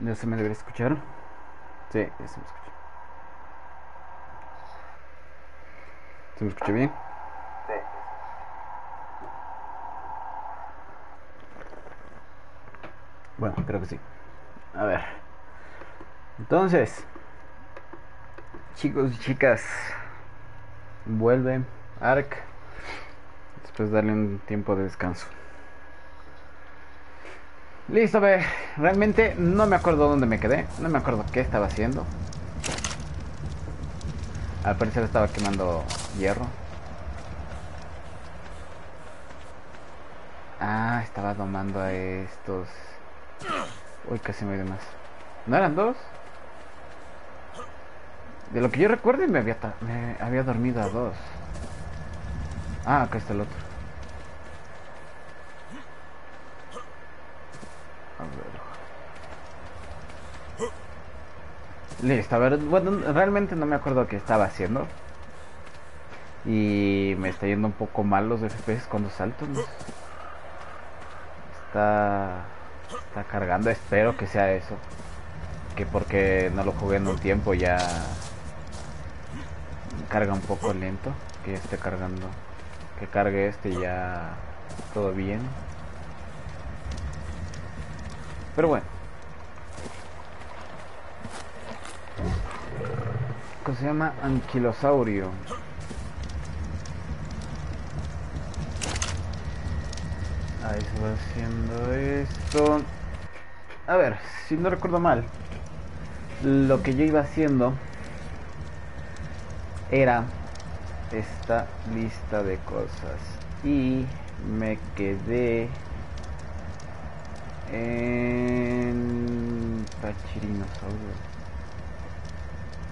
No se me debería escuchar. Sí, ya se me escucha. ¿Se me escucha bien? Sí. Bueno, creo que sí. A ver. Entonces, chicos y chicas, vuelve Ark. Después darle un tiempo de descanso. Listo, a ver. Realmente no me acuerdo dónde me quedé. No me acuerdo qué estaba haciendo. Al parecer estaba quemando hierro. Ah, estaba domando a estos. Uy, casi me dio más. ¿No eran dos? De lo que yo recuerdo me había, me había dormido a dos. Ah, acá está el otro. A ver. Listo, a ver, bueno, realmente no me acuerdo qué estaba haciendo. Y me está yendo un poco mal los FPS cuando salto. Está, está cargando, espero que sea eso. Que porque no lo jugué en un tiempo ya carga un poco lento. Que esté cargando. Que cargue este ya todo bien. Pero bueno. ¿Cómo se llama? Anquilosaurio. Ahí se va haciendo esto. A ver, si no recuerdo mal, lo que yo iba haciendo era esta lista de cosas y me quedé en Pachirinosaurio.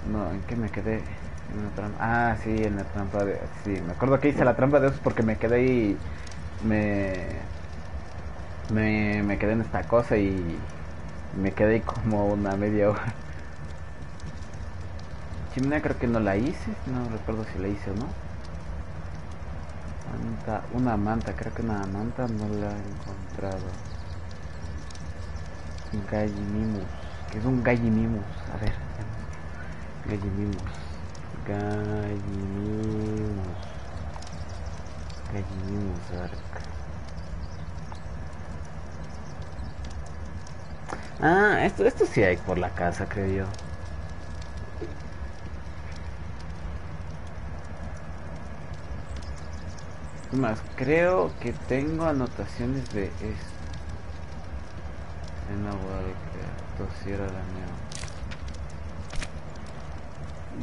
No, ¿en qué me quedé? En la trampa. Ah, sí, en la trampa de. Sí, me acuerdo que hice la trampa de osos porque me quedé y. Me. Me, me quedé en esta cosa y. Me quedé ahí como una media hora. Chimenea creo que no la hice, no recuerdo si la hice o no. Manta, una manta, creo que una manta no la he encontrado. Gallimimus, que es un gallimimus, a ver. Gallimimus, gallimimus, gallimimus, arc. Ah, esto, esto sí hay por la casa, creo yo. Más, creo que tengo anotaciones de esto. En agua de crear, si era la mía.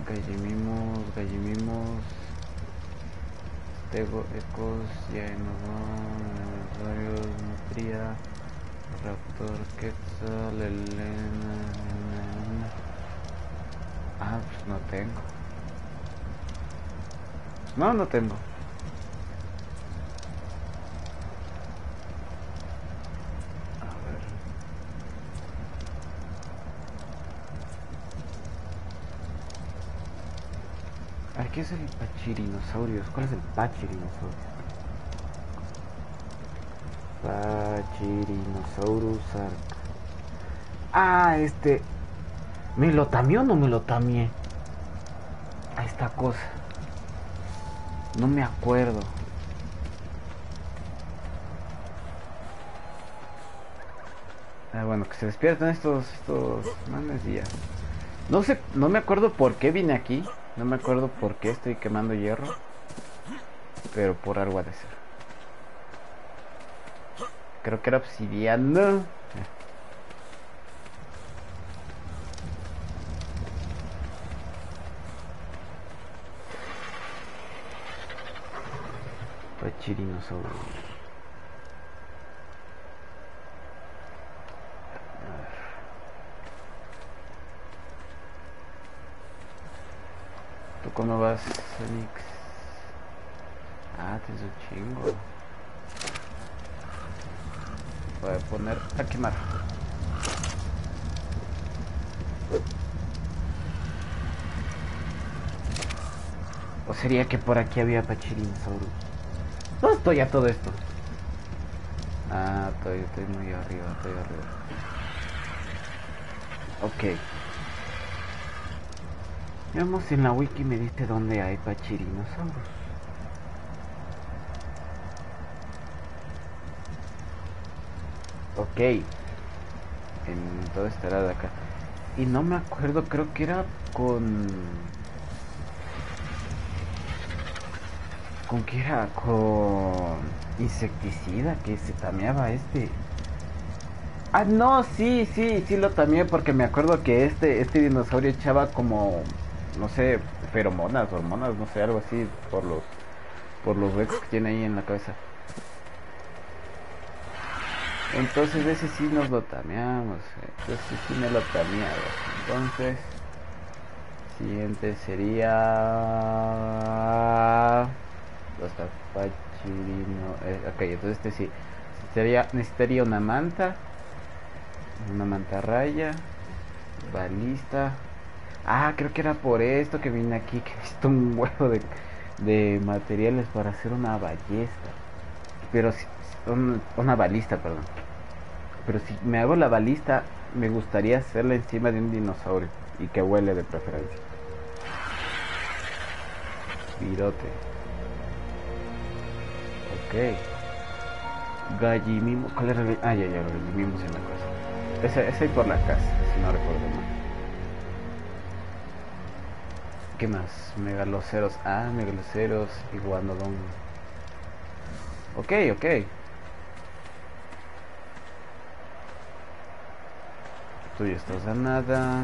Gallimimos, gallimimos. Tego, ecos, ya no rayos, nutria. Raptor, Quetzal, Elena. Ah, pues no tengo. No, no tengo. ¿Qué es el Pachirinosaurio? ¿Cuál es el Pachirinosaurio? Pachirinosaurus arc. Ah, este. ¿Me lo tamió o no me lo tamié? A esta cosa. No me acuerdo. Ah, bueno, que se despiertan estos, estos manes ya. No sé, no me acuerdo por qué vine aquí. No me acuerdo por qué estoy quemando hierro. Pero por algo ha de ser. Creo que era obsidiana. Pachirinosaurio. Cómo vas, Felix? Ah, tienes un chingo. Voy a poner a quemar. ¿O sería que por aquí había Pachirinosaurus? ¿Dónde estoy a todo esto? Ah, estoy, estoy muy arriba, estoy arriba. Ok. Veamos en la wiki me dice dónde hay pachirinosaurus. Ok. En toda esta de acá. Y no me acuerdo, creo que era con... ¿Con qué era? Con insecticida que se tameaba este. Ah, no, sí, sí, sí lo tameé porque me acuerdo que este, este dinosaurio echaba como, no sé, feromonas, hormonas, no sé, algo así por los, por los huecos que tiene ahí en la cabeza. Entonces ese sí nos lo tameamos, entonces sí me lo tameamos. Entonces, siguiente sería los tapachirino. Eh, ok, entonces este sí. Sería, necesitaría una manta, una manta raya, balista. Ah, creo que era por esto que vine aquí, que necesito un huevo de, de materiales para hacer una ballesta. Pero si, una balista, perdón. Pero si me hago la balista, me gustaría hacerla encima de un dinosaurio y que huele de preferencia. Virote. Ok. Gallimimo. ¿Cuál era el... Ah, ya, ya, gallimimos en la casa. Ese, ese por la casa, si no recuerdo mal. ¿Qué más? Megaloceros. Ah, megaloceros. Iguanodon. Ok, ok. Tú ya estás a nada.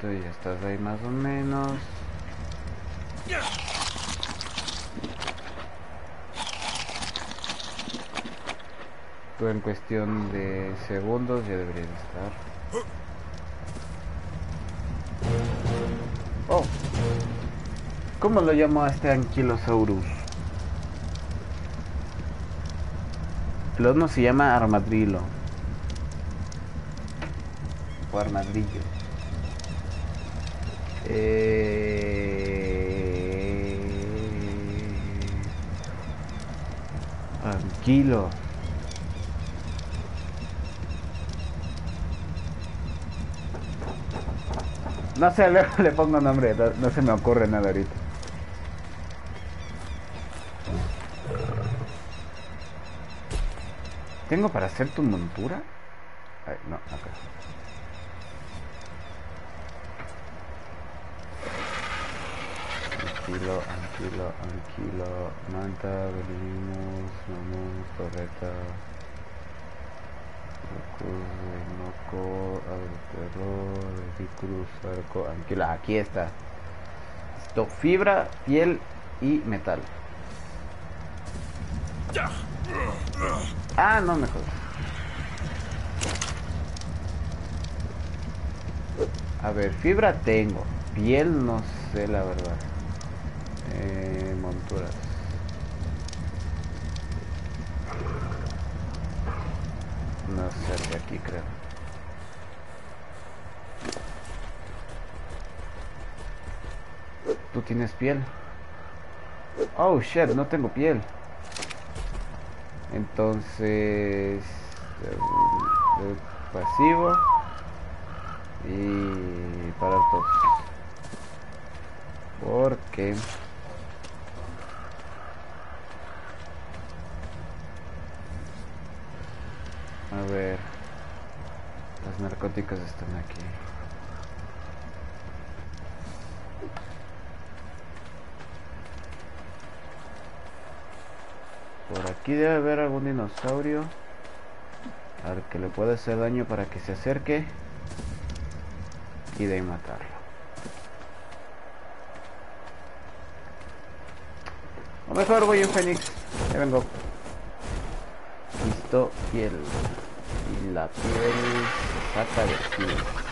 Tú ya estás ahí más o menos. En cuestión de segundos ya deberías estar. Oh. ¿Cómo lo llamo a este Anquilosaurus? El otro se llama armadrillo. O armadrillo. Eh... Anquilo. No sé, le, le pongo nombre, no, se me ocurre nada ahorita. ¿Tengo para hacer tu montura? Ay, no, acá. Anquilo, anquilo, anquilo, manta, venimos, mamón, torreta, noco, anquilo, aquí está. Esto, fibra, piel y metal. Ah, no, mejor. A ver, fibra tengo. Piel no sé la verdad. Eh, monturas. No sé de aquí creo. ¿Tú tienes piel? Oh shit, no tengo piel. Entonces, pasivo y para todos. Porque a ver, los narcóticos están aquí. Por aquí debe haber algún dinosaurio al que le puede hacer daño para que se acerque y de ahí matarlo. O mejor voy en Fénix. Ya vengo. Listo, piel. La piel saca de aquí.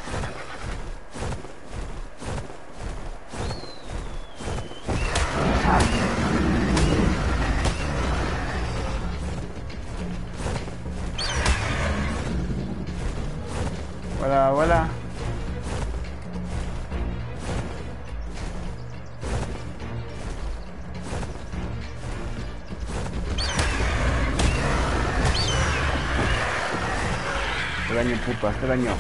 Daño,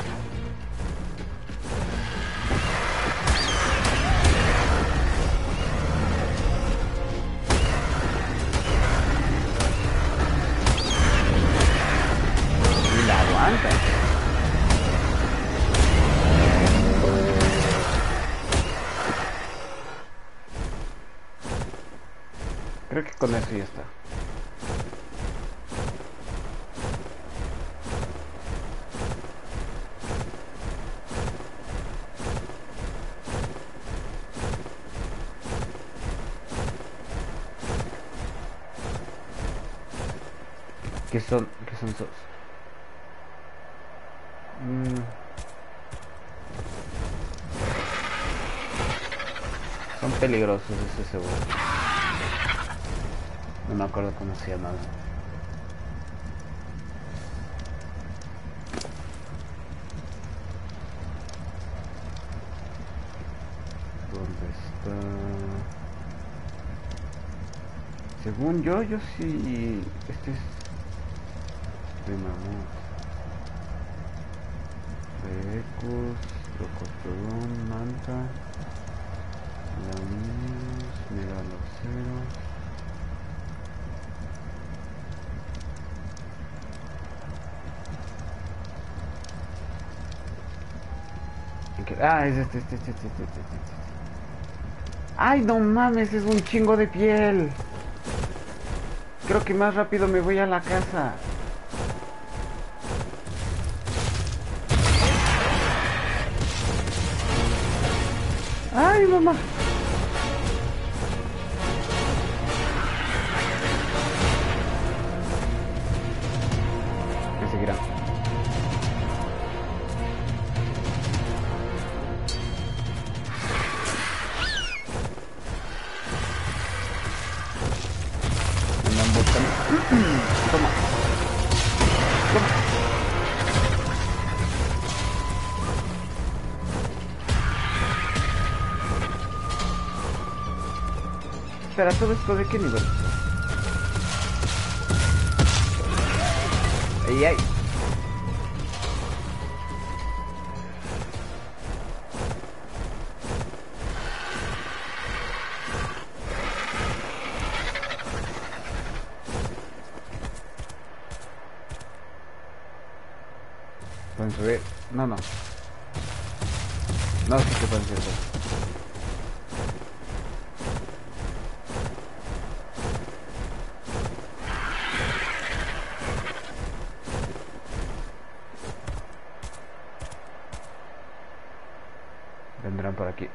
No me acuerdo cómo se llamaban. ¿Dónde está? Según yo, yo sí... Este es... De mamut. Recus, Locotodón, Manta, Lamus, Megaloceros. ¿En qué? Ah, es este, este, este, este, este, este, este. ¡Ay, no mames! Es un chingo de piel. Creo que más rápido me voy a la casa. ¡Ay, mamá! ¡Ey, ey! Pueden subir. No, no. No, sí que pueden. Vendrán por aquí.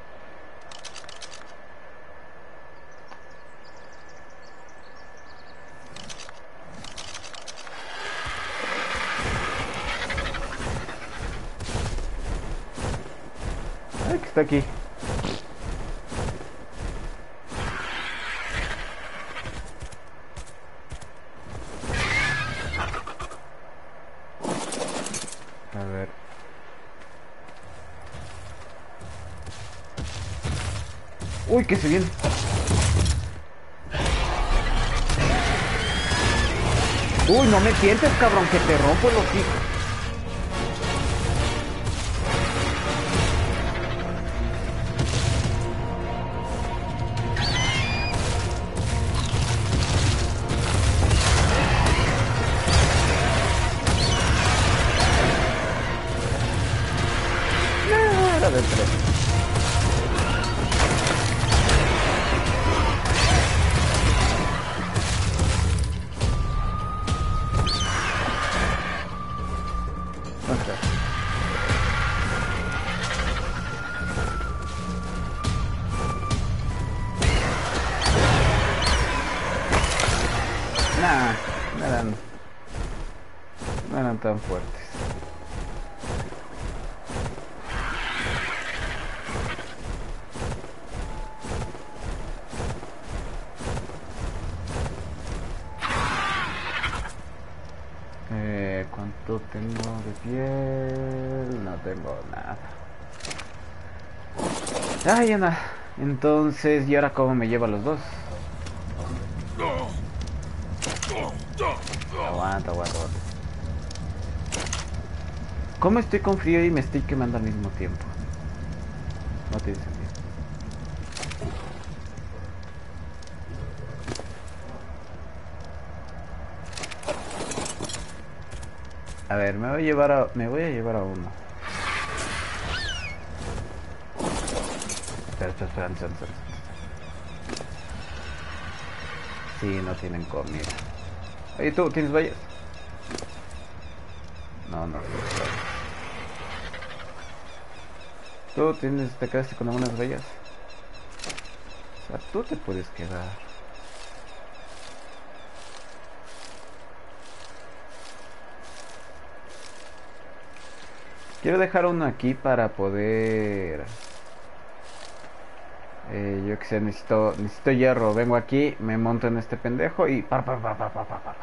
Ay, que está aquí. A ver. Que se viene. Uy, no me sientes, cabrón, que te rompo los hijos. Entonces, ¿y ahora cómo me lleva los dos? Aguanta, aguanta, aguanta. ¿Cómo estoy con frío y me estoy quemando al mismo tiempo? No tiene sentido. A ver, me voy a llevar a, me voy a llevar a uno. Espera, espera, espera, espera, espera. Sí, no tienen comida. Oye, ¿tú tienes vallas? No, no. ¿Tú tienes, te quedaste con algunas vallas? O sea, tú te puedes quedar. Quiero dejar uno aquí para poder... Necesito, necesito hierro. Vengo aquí, me monto en este pendejo y... Pa, pa, pa, pa, pa, pa, pa.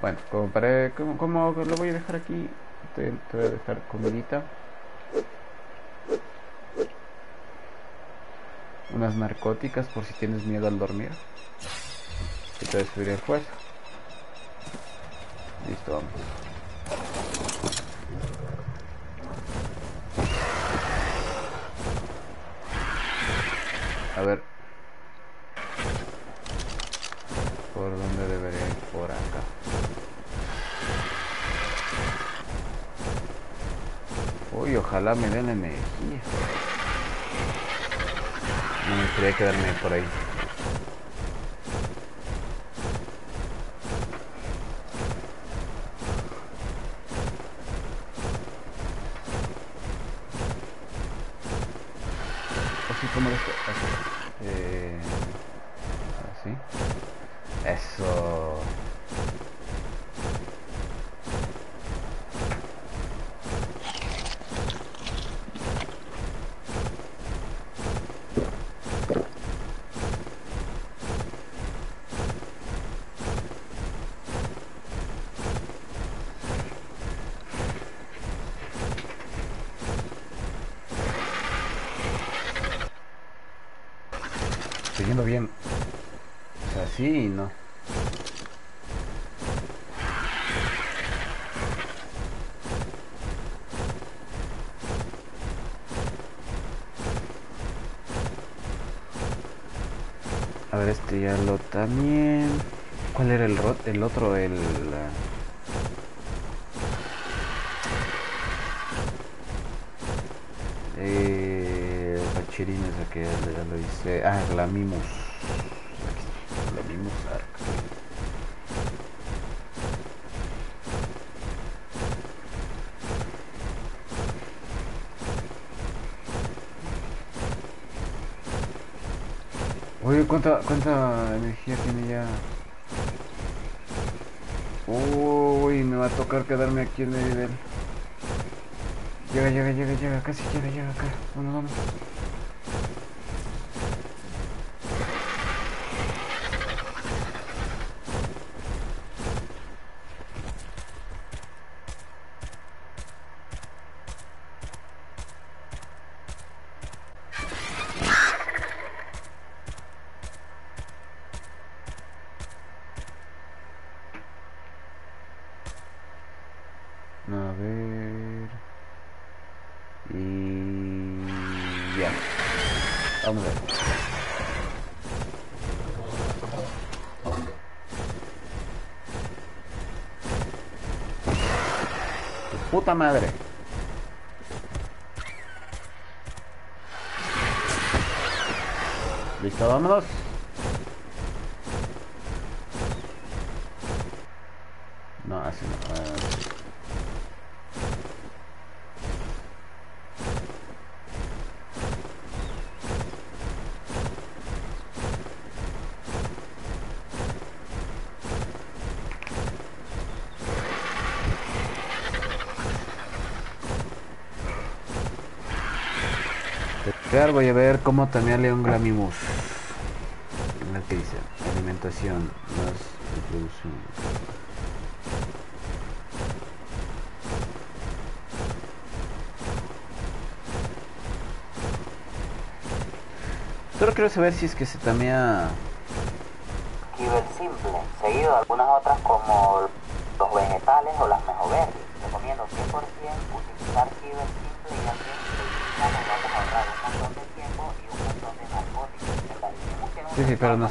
Bueno, como para... ¿Cómo, cómo lo voy a dejar aquí? Te, te voy a dejar comidita. Unas narcóticas por si tienes miedo al dormir. Que te destruiré el juez. Listo, vamos. A ver. ¿Por dónde debería ir? Por acá. Uy, ojalá me den energía. No me gustaría quedarme por ahí. A ver, este ya lo también. ¿Cuál era el rot? El otro, el. Eh, ya ya lo hice. Ah, la Mimus. ¿Cuánta, ¿cuánta energía tiene ya? Uy, me va a tocar quedarme aquí en de él. Llega, llega, llega, llega, casi llega, llega acá. Vamos. Puta madre. voy a ver cómo tamearle un Gramimus. La que dice, alimentación, más reproducción. Solo quiero saber si es que se tamea... Kiber simple, seguido de algunas otras como los vegetales o las mejoveras. Sí, sí, pero no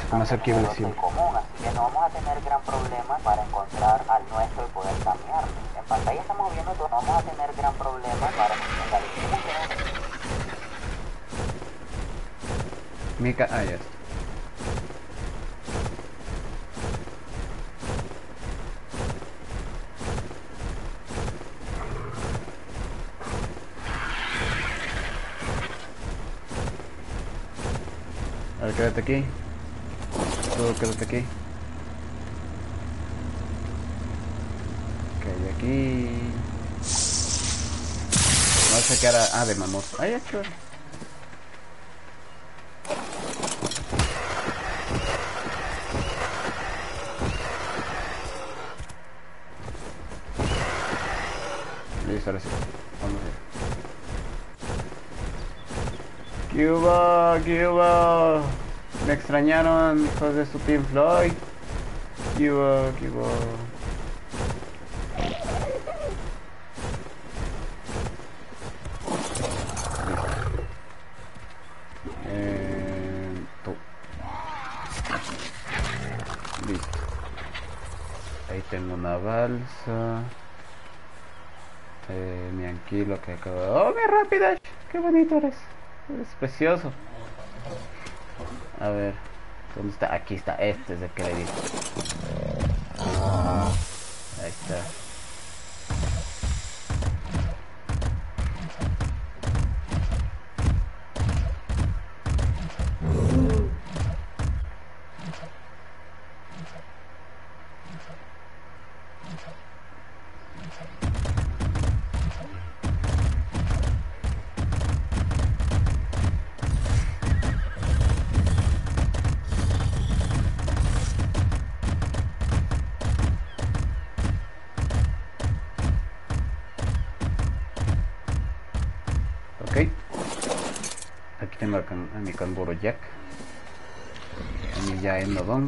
común, así que no vamos a tener gran problema para encontrar al nuestro y poder cambiarlo. En pantalla estamos viendo que no vamos a tener gran problema para. Ah, ya está. Quédate aquí. Tú quédate aquí. Ok, aquí. No sé qué hará. Ah, de mamut. Ah, ya, extrañaron, hijos de su Team Floyd. Cuba, Cuba. Eh, tú. Listo. Ahí tengo una balsa. Eh, mi anquilo que acaba. ¡Oh, mi rápida! ¡Qué bonito eres! Eres precioso. A ver, ¿dónde está? Aquí está, este es el que le di. Ahí está.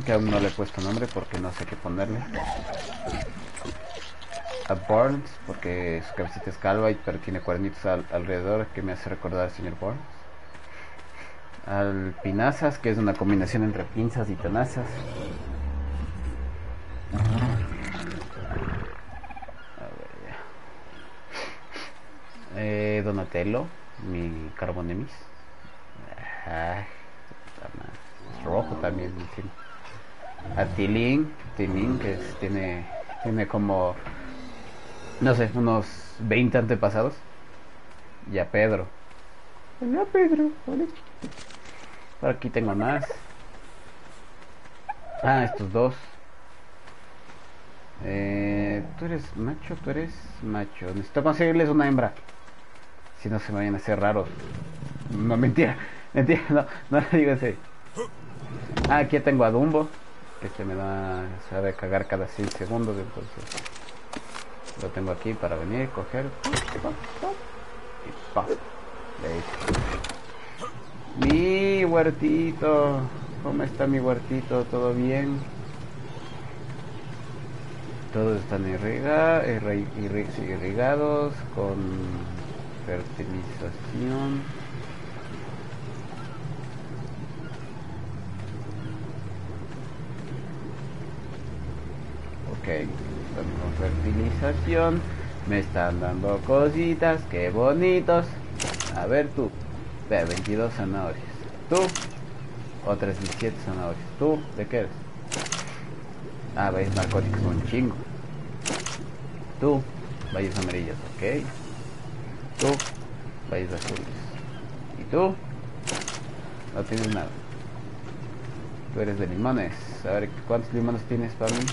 Que aún no le he puesto nombre porque no sé qué ponerle. A Burns, porque su cabecita es calva, y- pero tiene cuernitos al- alrededor que me hace recordar al señor Burns. Al Pinazas, que es una combinación entre pinzas y tenazas. Eh, Donatello, mi Carbonemis. Rojo también. tiene. A Tilín, Tilín, que es- tiene, tiene como, no sé, unos 20 antepasados. Y a Pedro. Hola Pedro, hola. Por aquí tengo más. Ah, estos dos. Eh, tú eres macho, tú eres macho. Necesito conseguirles una hembra. Si no se me vayan a hacer raros. No, mentira. Mentira, no, no digo serio. Ah, aquí tengo a Dumbo. Se me da. Se ha de cagar cada 6 segundos. Entonces. Lo tengo aquí para venir, coger. Y pa. Mi huertito. ¿Cómo está mi huertito? ¿Todo bien? Todos están irriga, irrigados con fertilización. Ok, con fertilización. Me están dando cositas, qué bonitos. A ver tú, Ve, 22 zanahorias. Tú, otras 17 zanahorias. Tú, ¿de qué eres? Ah, valles narcóticos un chingo. Tú, valles amarillas, ok. Tú, valles azules. ¿Y tú? No tienes nada. Tú eres de limones. A ver, ¿cuántos limones tienes para mí?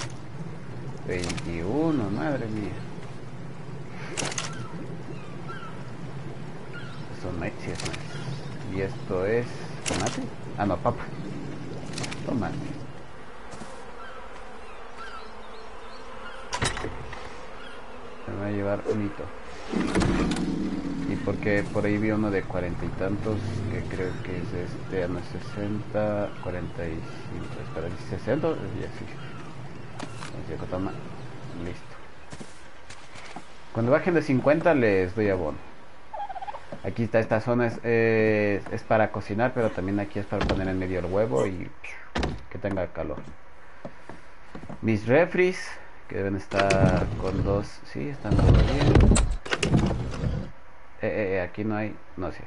21, madre mía. Son nice, sí es nice. Y esto es... ¿Tomate? Ah, no, papa. Tomate. Me va a llevar un hito. Y Porque por ahí vi uno de cuarenta y tantos que creo que es este, a no 60, 45, espera, 60, ya listo. Cuando bajen de 50 les doy abono. Aquí está, esta zona es, es, para cocinar, pero también aquí es para poner en medio el huevo y que tenga calor. Mis refris, que deben estar con dos, sí, están todo bien. Eh, eh, eh, aquí no hay, no sé.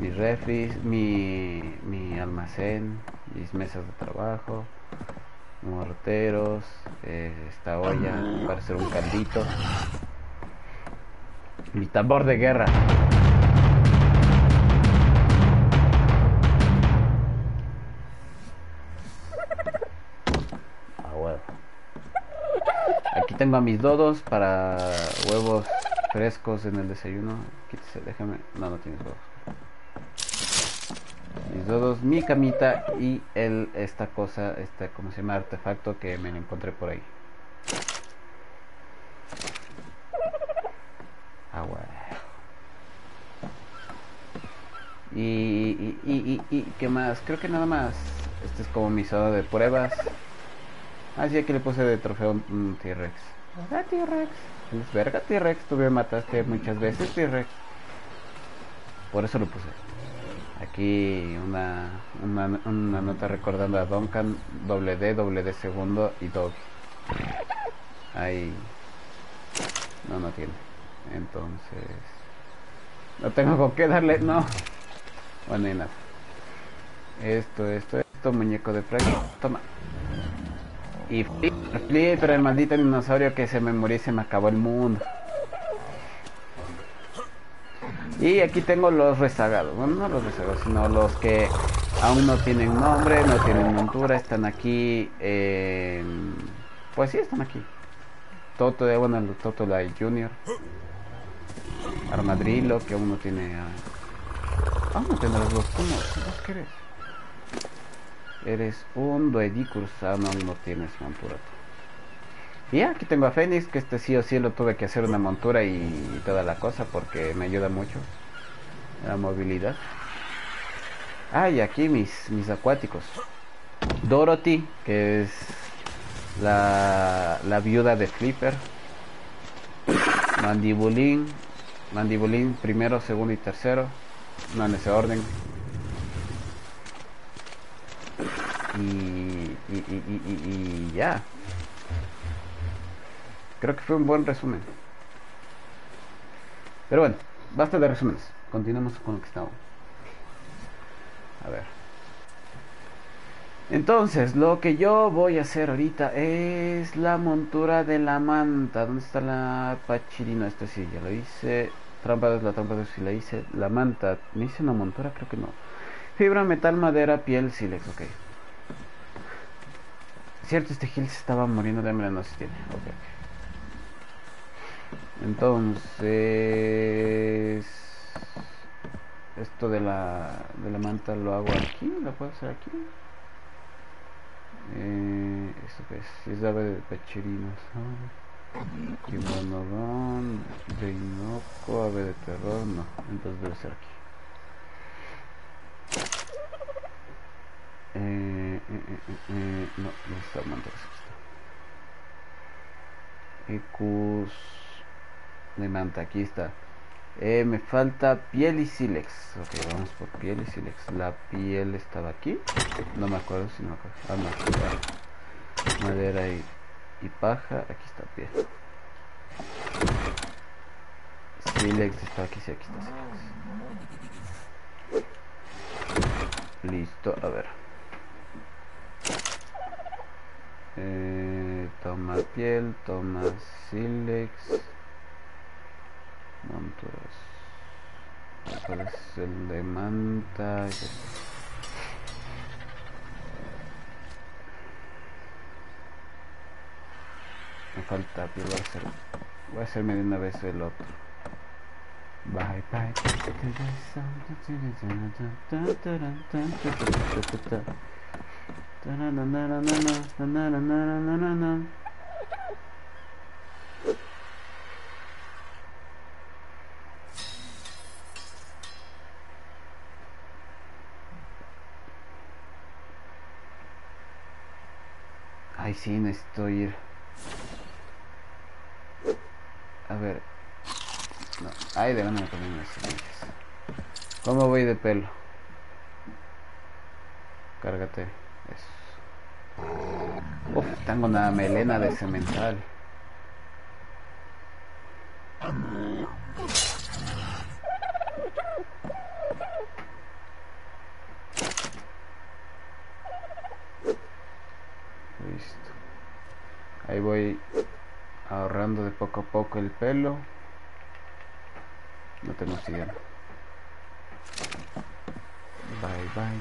Mis refris, mi, mi almacén, mis mesas de trabajo, morteros, esta olla para hacer un caldito. Mi tambor de guerra. Ah, Aquí tengo a mis dodos para huevos frescos en el desayuno. Quítese, déjame. No, no tienes huevos. Mis dodos, mi camita y el, esta cosa, este, ¿cómo se llama? Artefacto que me encontré por ahí. Y, y, y, ¿qué más? Creo que nada más. Este es como mi sala de pruebas. Ah, sí, aquí le puse de trofeo un T-Rex. ¿Verdad, T-Rex? Es verga, T-Rex. Tú me mataste muchas veces, T-Rex. Por eso lo puse. Aquí una, una, una, nota recordando a Duncan, doble D, doble D segundo y Dog. Ahí. No, no tiene. Entonces. No tengo con qué darle, no. Bueno, y nada. Esto, esto, esto, muñeco de Frank. Toma. Y pero el maldito dinosaurio que se me murió y se me acabó el mundo. Y aquí tengo los rezagados. Bueno, no los rezagados, sino los que aún no tienen nombre, no tienen montura, están aquí. Pues sí, están aquí. Toto, bueno, el Toto Light Junior. Armadrillo, que aún no tiene. Vamos a tener los dos. ¿Cómo? ¿Vos qué eres? Eres un Duedicurus. Ah, no, no tienes montura. Y aquí tengo a Fénix, que este sí o sí lo tuve que hacer una montura y toda la cosa porque me ayuda mucho. La movilidad. Ah, y aquí mis, mis acuáticos. Dorothy, que es la, la viuda de Flipper. Mandibulín. Mandibulín primero, segundo y tercero. No en ese orden. Y, y, y, y, ya. Creo que fue un buen resumen. Pero bueno, basta de resúmenes. Continuamos con lo que estamos. A ver. Entonces, lo que yo voy a hacer ahorita es la montura de la manta. ¿Dónde está la pachirina? Esto sí, ya lo hice. Trampa de la trampa de si la hice. La manta. ¿Me hice una montura? Creo que no. Fibra, metal, madera, piel, silex. Ok. Cierto, este Gil se estaba muriendo de hambre. No se tiene. Ok. Entonces... Esto de la, de la manta lo hago aquí. ¿Lo puedo hacer aquí? Eh, ¿Esto que es? Es ave de pecherinos. Kimonodon, de ave de terror, no. Entonces debe ser aquí. Eh, eh, no, no está mandando está. Ecus de manta, aquí está. Eh, me falta piel y silex. Ok, vamos por piel y silex. La piel estaba aquí. No me acuerdo si no me acuerdo. Ah, no, Madera y, paja. Aquí está piel. Silex está aquí, sí, aquí está silex. Listo, a ver. Eh, toma piel, toma silex. Monturas. ¿Cuál el de manta? Me falta piel, voy a hacer, voy a hacerme de una vez el otro. Bye bye. Sí, necesito ir. A ver. No. Ay, de dónde me ponen las semillas. ¿Cómo voy de pelo? Cárgate. Eso. Uf, tengo una melena de cemental. Listo. Ahí voy ahorrando de poco a poco el pelo. No tengo siguiendo. Bye bye,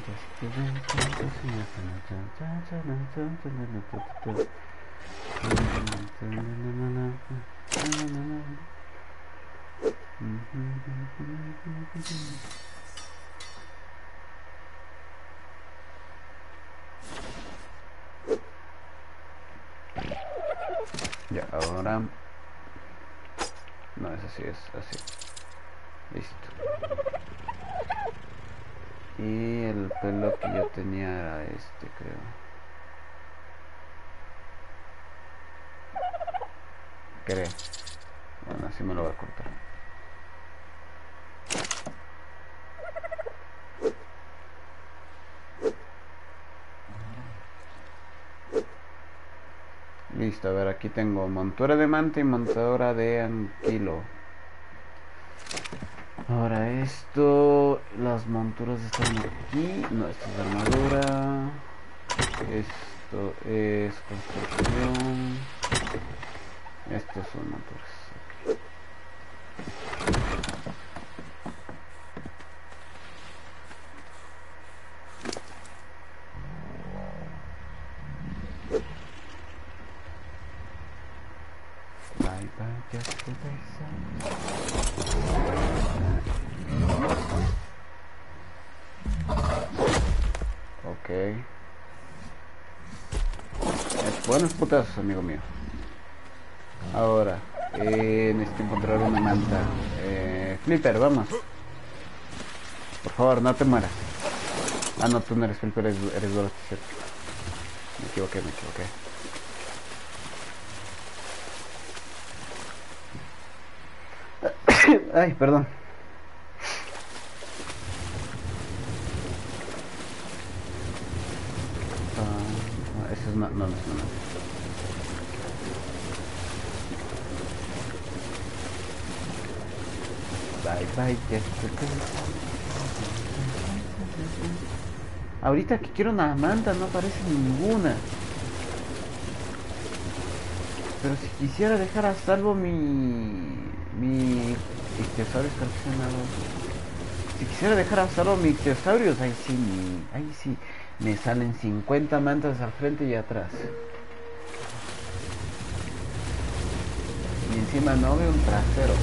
Ya, ahora... No, es así, es así. Listo. Y el pelo que yo tenía era este, creo. Creo. Bueno, así me lo voy a cortar. Listo, a ver, aquí tengo montura de manta y montadora de anquilo. Ahora esto, las monturas están aquí. No, esto es armadura. Esto es construcción. Estos son monturas. Bye bye, just the Ok. Es buenos putazos, amigo mío. Ahora, eh, necesito encontrar una manta. Eh, Flipper, vamos. Por favor, no te mueras. Ah, no, tú no eres Flipper, eres, eres Dorothy. Me equivoqué, me equivoqué. Ay, perdón. Ah, eso es no, no, no, no. Bye bye, Jessica. Ahorita que quiero una manta no aparece ninguna. Pero si quisiera dejar a salvo mi mi llama si quisiera dejar a salvo mi ictiosaurios ahí sí ahí sí me salen 50 mantas al frente y atrás. Y encima no veo un trasero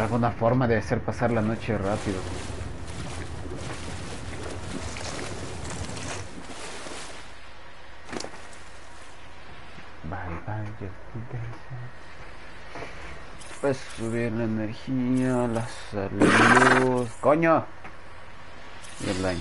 alguna forma de hacer pasar la noche rápido. Pues subir la energía, la salud. ¡Coño! Y el daño.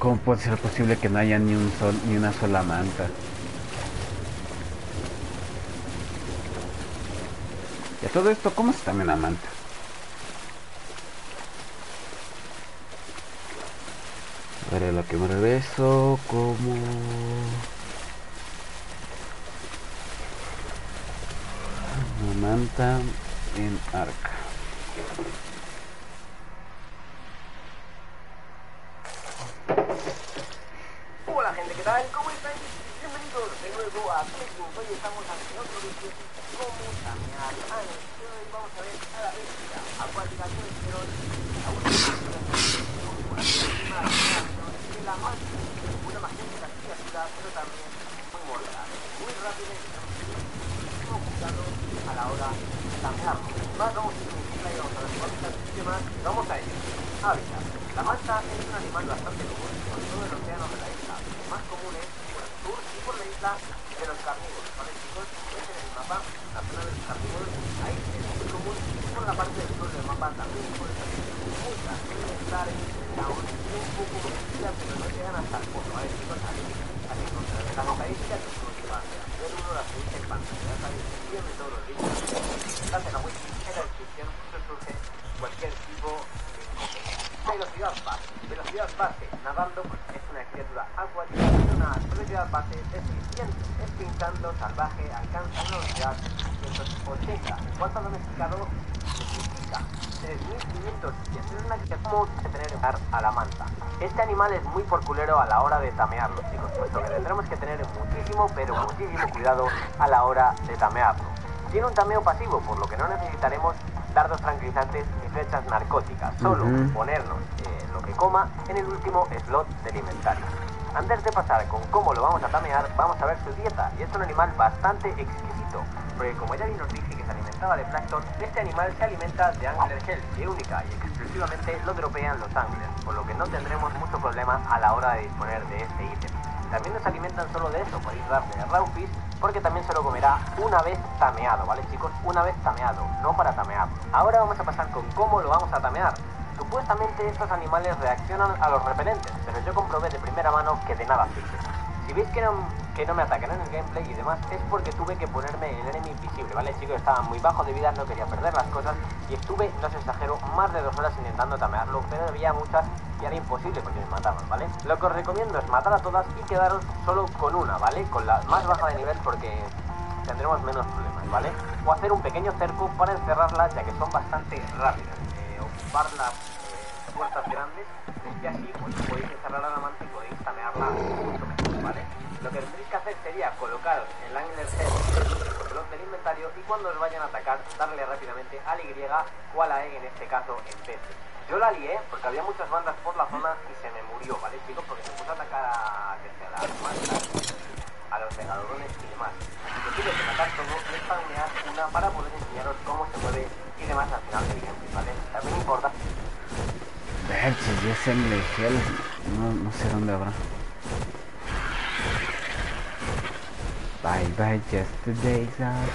¿Cómo puede ser posible que no haya ni un sol, ni una sola manta? Y a todo esto, ¿cómo se también una manta? A lo que me regreso, como... Una manta en arca. Hola gente, ¿qué tal? ¿Cómo estáis? Bienvenidos Bienvenidos de nuevo a Facebook. Hoy estamos ante otro vídeo cómo tamear ángeles. Hoy vamos a ver a la bestia acuática que me hicieron a una de la más una magnífica criatura, pero también muy mortal, muy rápida y muchísimo cuidado a la hora de tamearlo. Más vamos a ir y vamos a ver cuántas sistemas vamos a ello. Hábitat. La manta es un animal bastante común, sobre todo en el océano de la isla. Más comunes por el sur y por la isla de los carnívoros. ¿Vale chicos? Ves en el mapa la zona de los carnívoros, ahí es muy común y por la parte del sur del mapa también puede ser muchas. Pueden estar en la un poco conocida, pero no llegan hasta el fondo. ¿Vale chicos? Así, así encontrar las estadísticas es muy fácil. Ver uno las tenéis en pantalla. Ya sabéis, sígueme todos los vídeos. Date la wiki en la descripción, justo surge cualquier tipo de velocidad base. Velocidad base, nadando, pues es una criatura acuática tiene una velocidad base deficiente. Es pintando, salvaje, alcanza una velocidad de 180. En cuanto a domesticado, significa 3500 y es una criatura como que tener que dar a la manta. Este animal es muy porculero a la hora de tamearlo, chicos, puesto que tendremos que tener muchísimo, pero muchísimo cuidado a la hora de tamearlo. Tiene un tameo pasivo, por lo que no necesitaremos dardos tranquilizantes ni flechas narcóticas, solo Ujú. ponernos eh, lo que coma en el último slot del inventario. Antes de pasar con cómo lo vamos a tamear, vamos a ver su dieta, y es un animal bastante exquisito, porque como ya bien os dije que se alimentaba de plancton, este animal se alimenta de angler shell, que única y exclusivamente lo dropean los anglers, por lo que no tendremos mucho problema a la hora de disponer de este ítem. También nos alimentan solo de eso, podéis darle raw fish, porque también se lo comerá una vez tameado, ¿vale chicos? Una vez tameado, no para tamearlo. Ahora vamos a pasar con cómo lo vamos a tamear. Supuestamente estos animales reaccionan a los repelentes, pero yo comprobé de primera mano que de nada sirve. Si veis que no, que no me atacan en el gameplay y demás, es porque tuve que ponerme el enemy invisible, ¿vale chicos? Estaba muy bajo de vida, no quería perder las cosas y estuve, no os exagero, más de dos horas intentando tamearlo, pero había muchas y era imposible porque me mataban, ¿vale? Lo que os recomiendo es matar a todas y quedaros solo con una, ¿vale? Con la más baja de nivel porque tendremos menos problemas, ¿vale? O hacer un pequeño cerco para encerrarlas ya que son bastante rápidas. Eh, ocupar las eh, puertas grandes y así pues, podéis encerrar a la manta y podéis tamearla mucho mejor, ¿vale? Lo que tendréis que hacer sería colocaros el Angler Head del inventario y cuando os vayan a atacar darle rápidamente al Y o a la E en este caso en PC. Yo la lié porque había muchas bandas por la zona y se me murió, ¿vale chicos? Porque se puso a atacar a, las mantas, a los megalodrones y demás. Tuve que matar todo y spawnear una para poder enseñaros cómo se mueve y demás al final del gameplay, ¿vale? También importa. Verches, ya. No, no sé dónde habrá. Bye bye yesterday's out.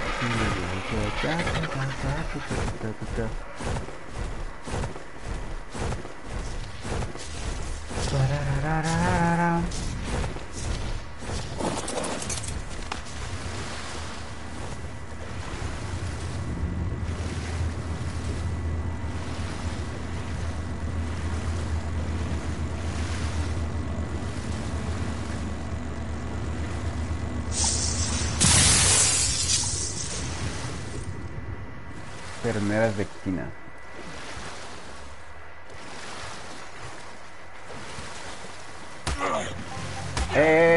Terneras de esquina. Eh,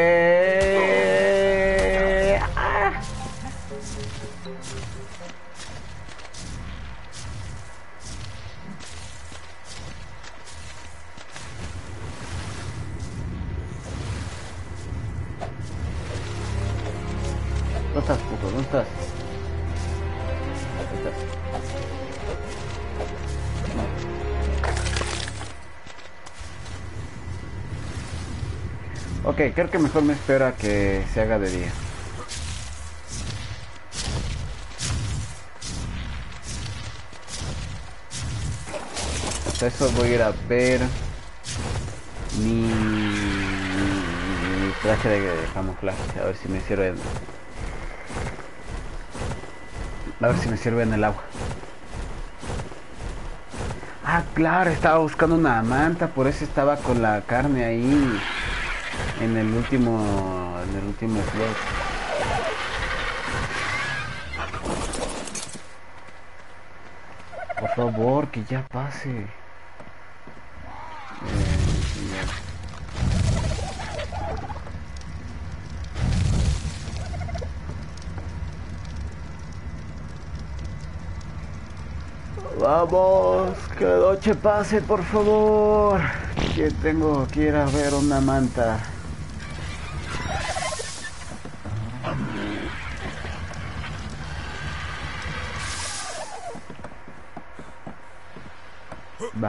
Creo que mejor me espero a que se haga de día. Hasta eso voy a ir a ver mi, mi traje de camuflaje, a ver si me sirve. A ver si me sirve en el agua. Ah, claro, estaba buscando una manta, por eso estaba con la carne ahí en el último en el último flash por favor que ya pase eh, Vamos, que noche pase, por favor. Que tengo que ir a ver una manta.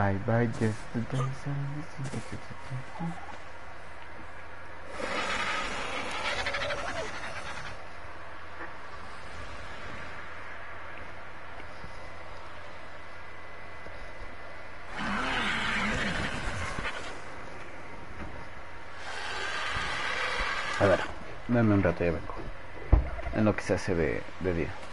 Bye bye, days A ver, dame un rato, ya vengo. En lo que se hace de, de día.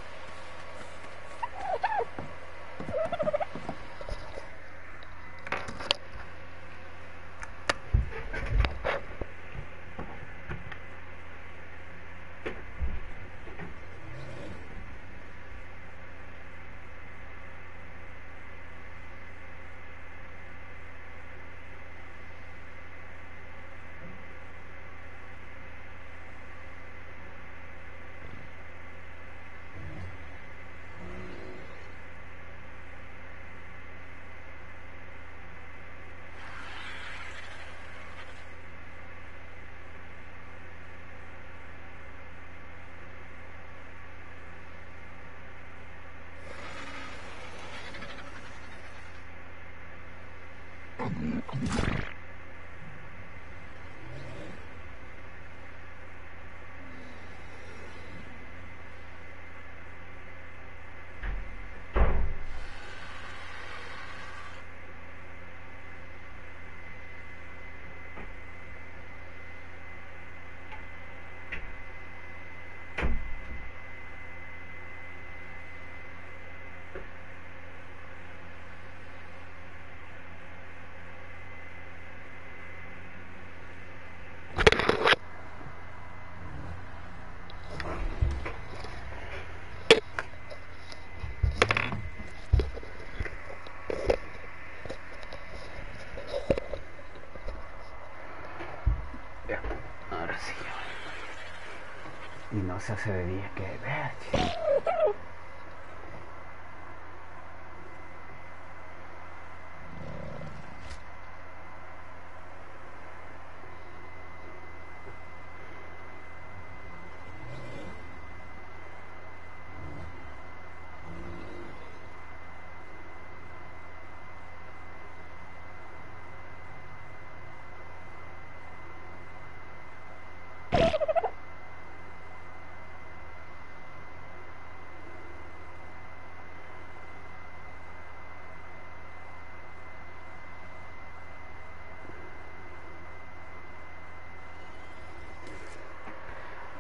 No se hace de día que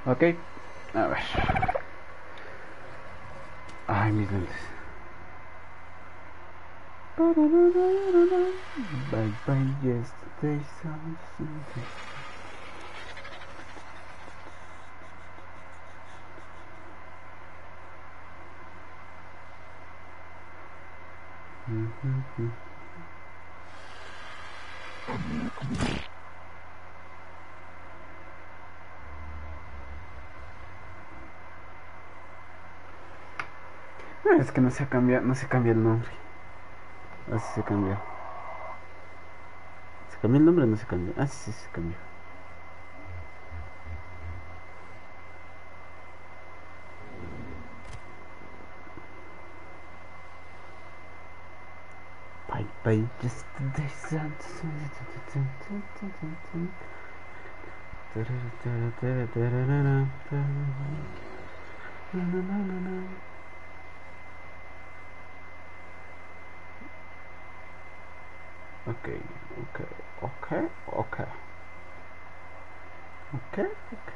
Ok, a ver. Ay, mis lentes. Bye bye, yesterday, something. Ah, Es que no se cambia, no se cambia el nombre. Así se cambia. ¿Se cambia el nombre o no se cambia? Ah, sí, se cambió. Bye bye, just Ok, ok, ok, ok. Ok, ok.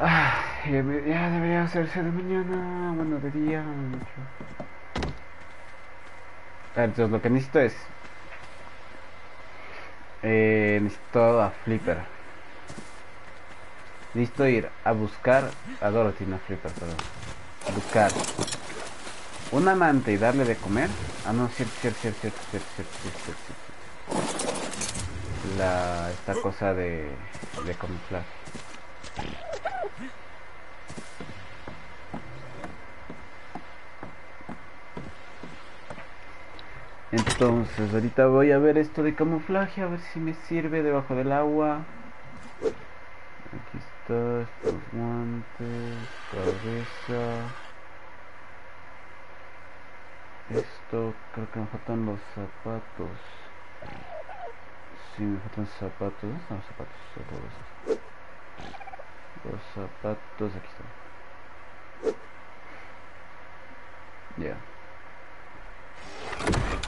Ah, ya, debería hacerse de mañana, bueno, de día. Entonces lo que necesito es... Eh, necesito a Flipper. Necesito ir a buscar a Dorothy, no a Flipper, perdón. Buscar. Un amante y darle de comer. Ah, no, cierto, cierto, cierto, cierto, cierto, cierto, cierto, cierto. La, esta cosa de, de. Entonces, ahorita voy a ver esto de camuflaje, a ver si me sirve debajo del agua. Está, estos guantes, cabeza. Esto, creo que me faltan los zapatos. Sí, me faltan zapatos. ¿Dónde están los zapatos? Los zapatos, aquí están. Ya.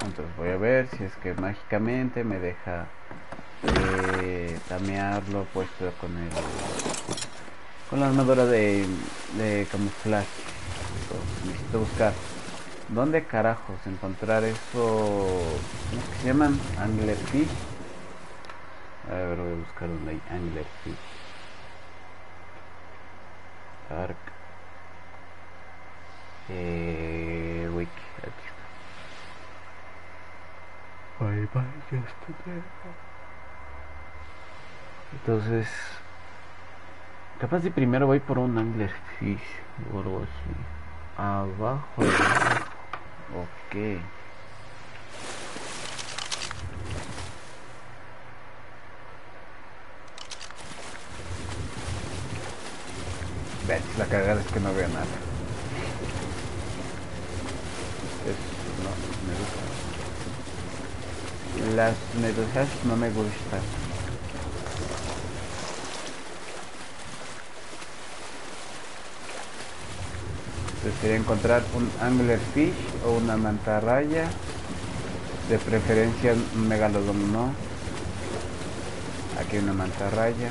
Entonces voy a ver si es que mágicamente me deja eh, tamearlo puesto con el con la armadura de, de camuflaje. Necesito buscar dónde carajos encontrar eso. ¿Cómo es que se llaman? Anglerfish. A ver, voy a buscar donde hay Anglerfish. Arc. Eh, wiki, aquí está. Bye bye, yesterday. Entonces, capaz de primero voy por un anglerfish o algo así. Abajo. abajo. Ok. La cagada es que no veo nada. Es, no, me gusta. Las medusas no me gustan. Sería encontrar un anglerfish o una mantarraya. De preferencia un megalodon, ¿no? Aquí una mantarraya.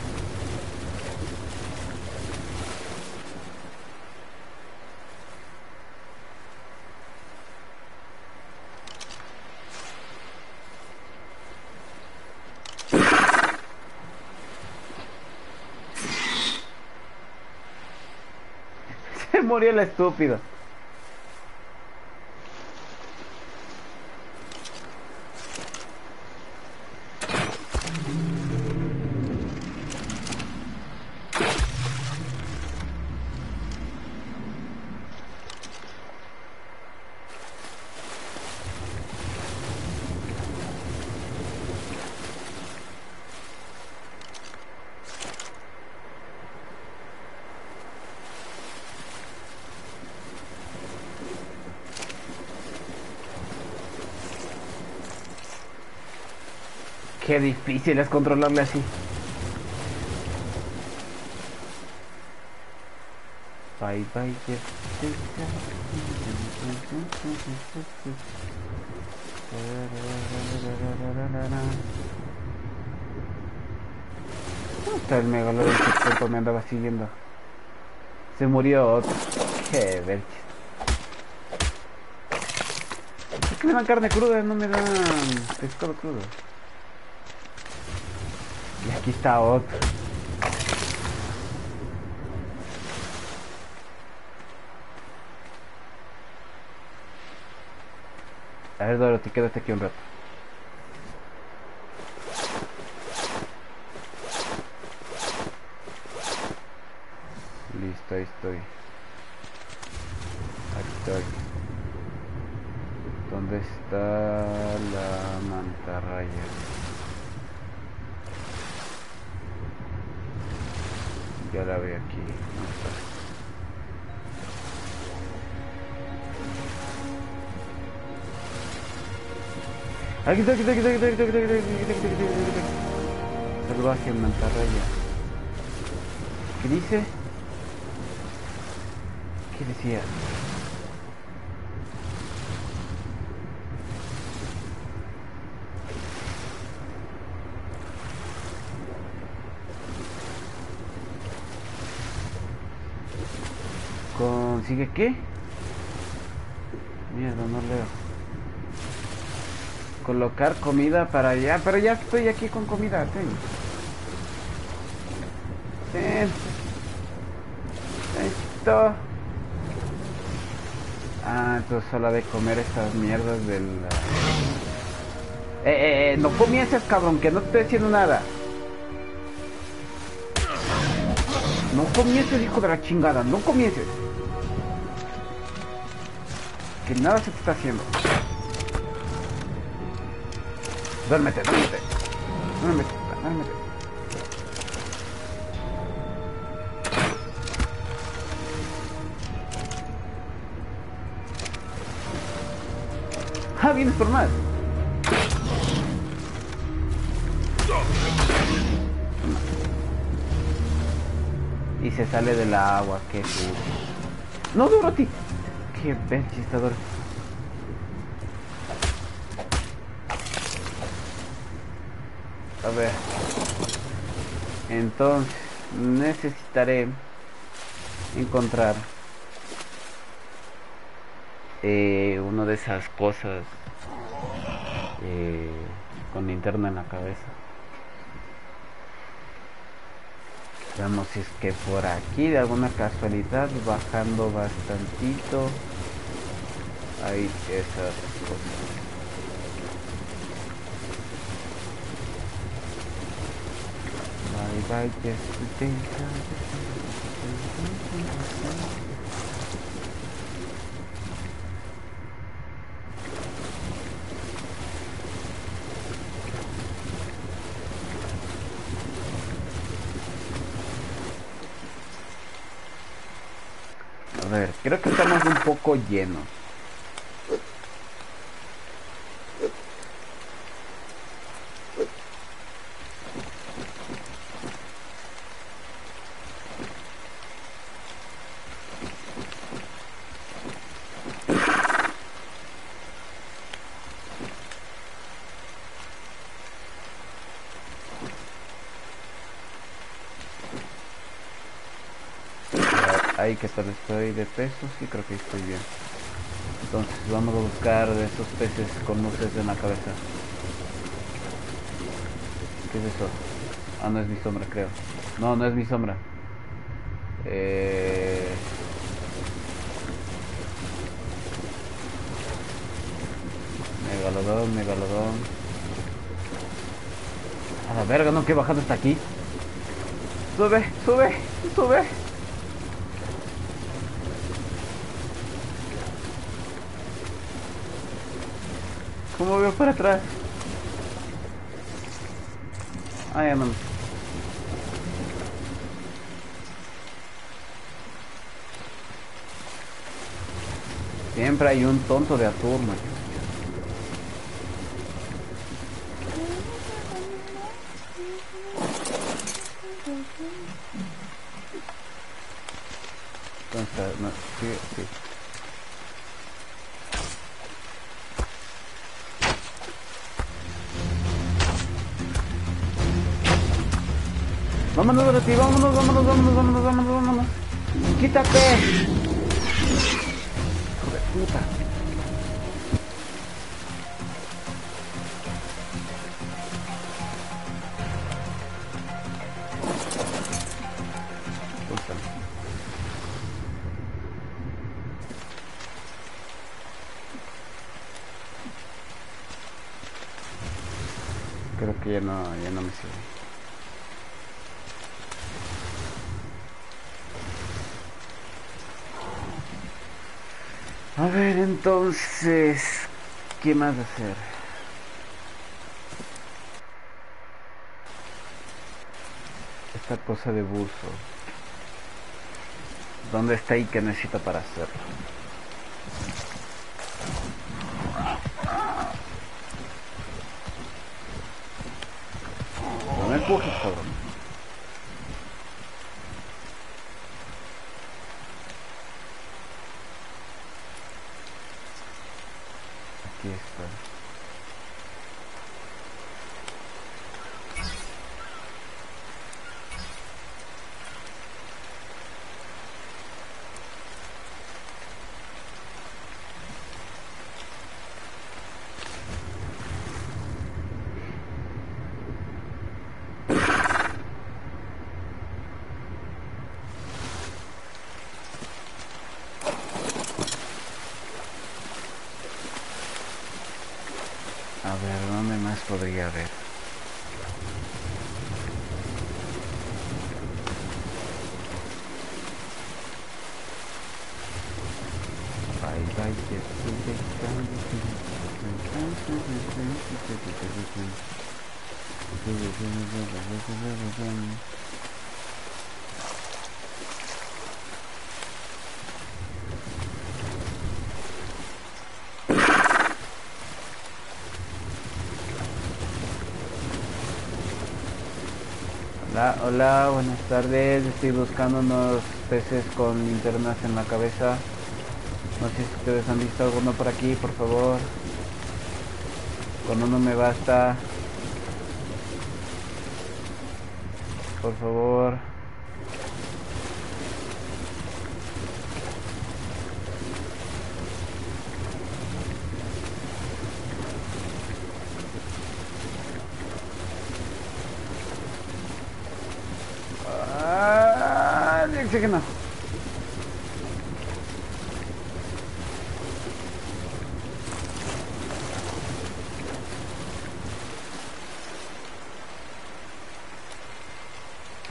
Se murió el estúpido. Qué difícil es controlarle así. Bye bye. ¿Dónde está el megalodon que tanto me andaba siguiendo? Se murió otro. Qué belchis. ¿Por qué me dan carne cruda? No me dan pescado crudo. Y aquí está otro. A ver, Dorothy, quédate aquí un rato. Listo, ahí estoy. Aquí estoy. ¿Dónde está la mantarraya? Ya la veo aquí. Aquí está, aquí está, aquí está, aquí está, aquí está, aquí está, aquí está, aquí está, aquí. Salvaje mantarraya. ¿Qué dice? ¿Qué decía? ¿Consigue qué? Mierda, no leo. Colocar comida para allá, pero ya estoy aquí con comida, ten. Esto. Ah, entonces solo de comer estas mierdas del... Eh, eh, eh, no comiences, cabrón, que no te estoy diciendo nada. No comiences, hijo de la chingada, no comiences. Que nada se te está haciendo. Duérmete, duérmete. Duérmete, duérmete. Ah, vienes por más. Y se sale del agua, qué sucio. No, Dorothy. Qué benchistador. A ver. Entonces, necesitaré encontrar eh, una de esas cosas eh, con linterna en la cabeza. Veamos si es que por aquí de alguna casualidad bajando bastantito hay esas cosas. Bye, yesterday. A ver, creo que estamos un poco llenos. Ahí que tal estoy de peso, sí creo que estoy bien. Entonces vamos a buscar de esos peces con luces en la cabeza. ¿Qué es eso? Ah, no es mi sombra, creo. No, no es mi sombra. Eh... Megalodón, megalodón. A la verga, no, que bajando hasta aquí. Sube, sube, sube. ¿Cómo para atrás? Ah, ya no. Siempre hay un tonto de Artur, man. Entonces, ¿qué más hacer? Esta cosa de buzo. ¿Dónde está y qué necesito para hacerlo? No me empujes, cabrón. Aquí está. A ver, ¿dónde más podría haber? Bye bye, yesterday, Hola, buenas tardes. Estoy buscando unos peces con linternas en la cabeza. No sé si ustedes han visto alguno por aquí, por favor. Con uno me basta. Por favor. Ah, de oxígeno.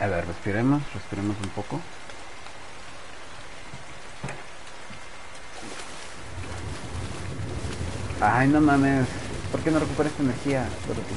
A ver, respiremos, respiremos un poco. Ay, no mames. ¿Por qué no recupera esta energía? Dorothy?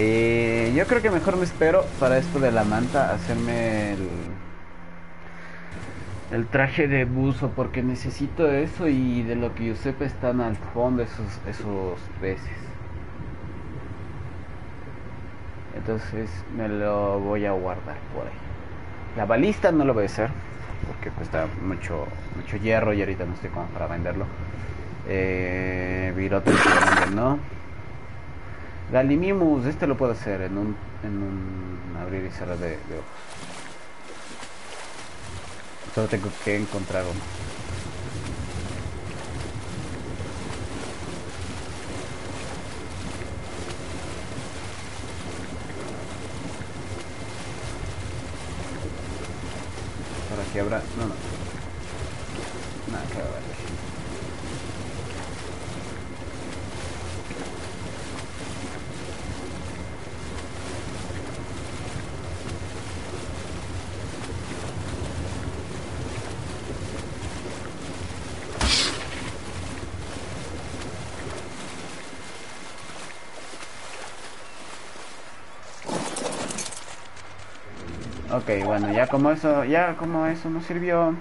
Eh, yo creo que mejor me espero para esto de la manta, hacerme el, traje de buzo, porque necesito eso y de lo que yo sepa están al fondo esos, esos peces. Entonces me lo voy a guardar por ahí. La balista no lo voy a hacer, porque cuesta mucho, mucho hierro y ahorita no estoy como para venderlo. Eh, virote seguramente no. Galimimus, este lo puedo hacer en un, en un abrir y cerrar de, de ojos. Solo tengo que encontrar uno. Por aquí habrá... No, no. Nada que ver. Ok, bueno, ya como eso, ya como eso no sirvió.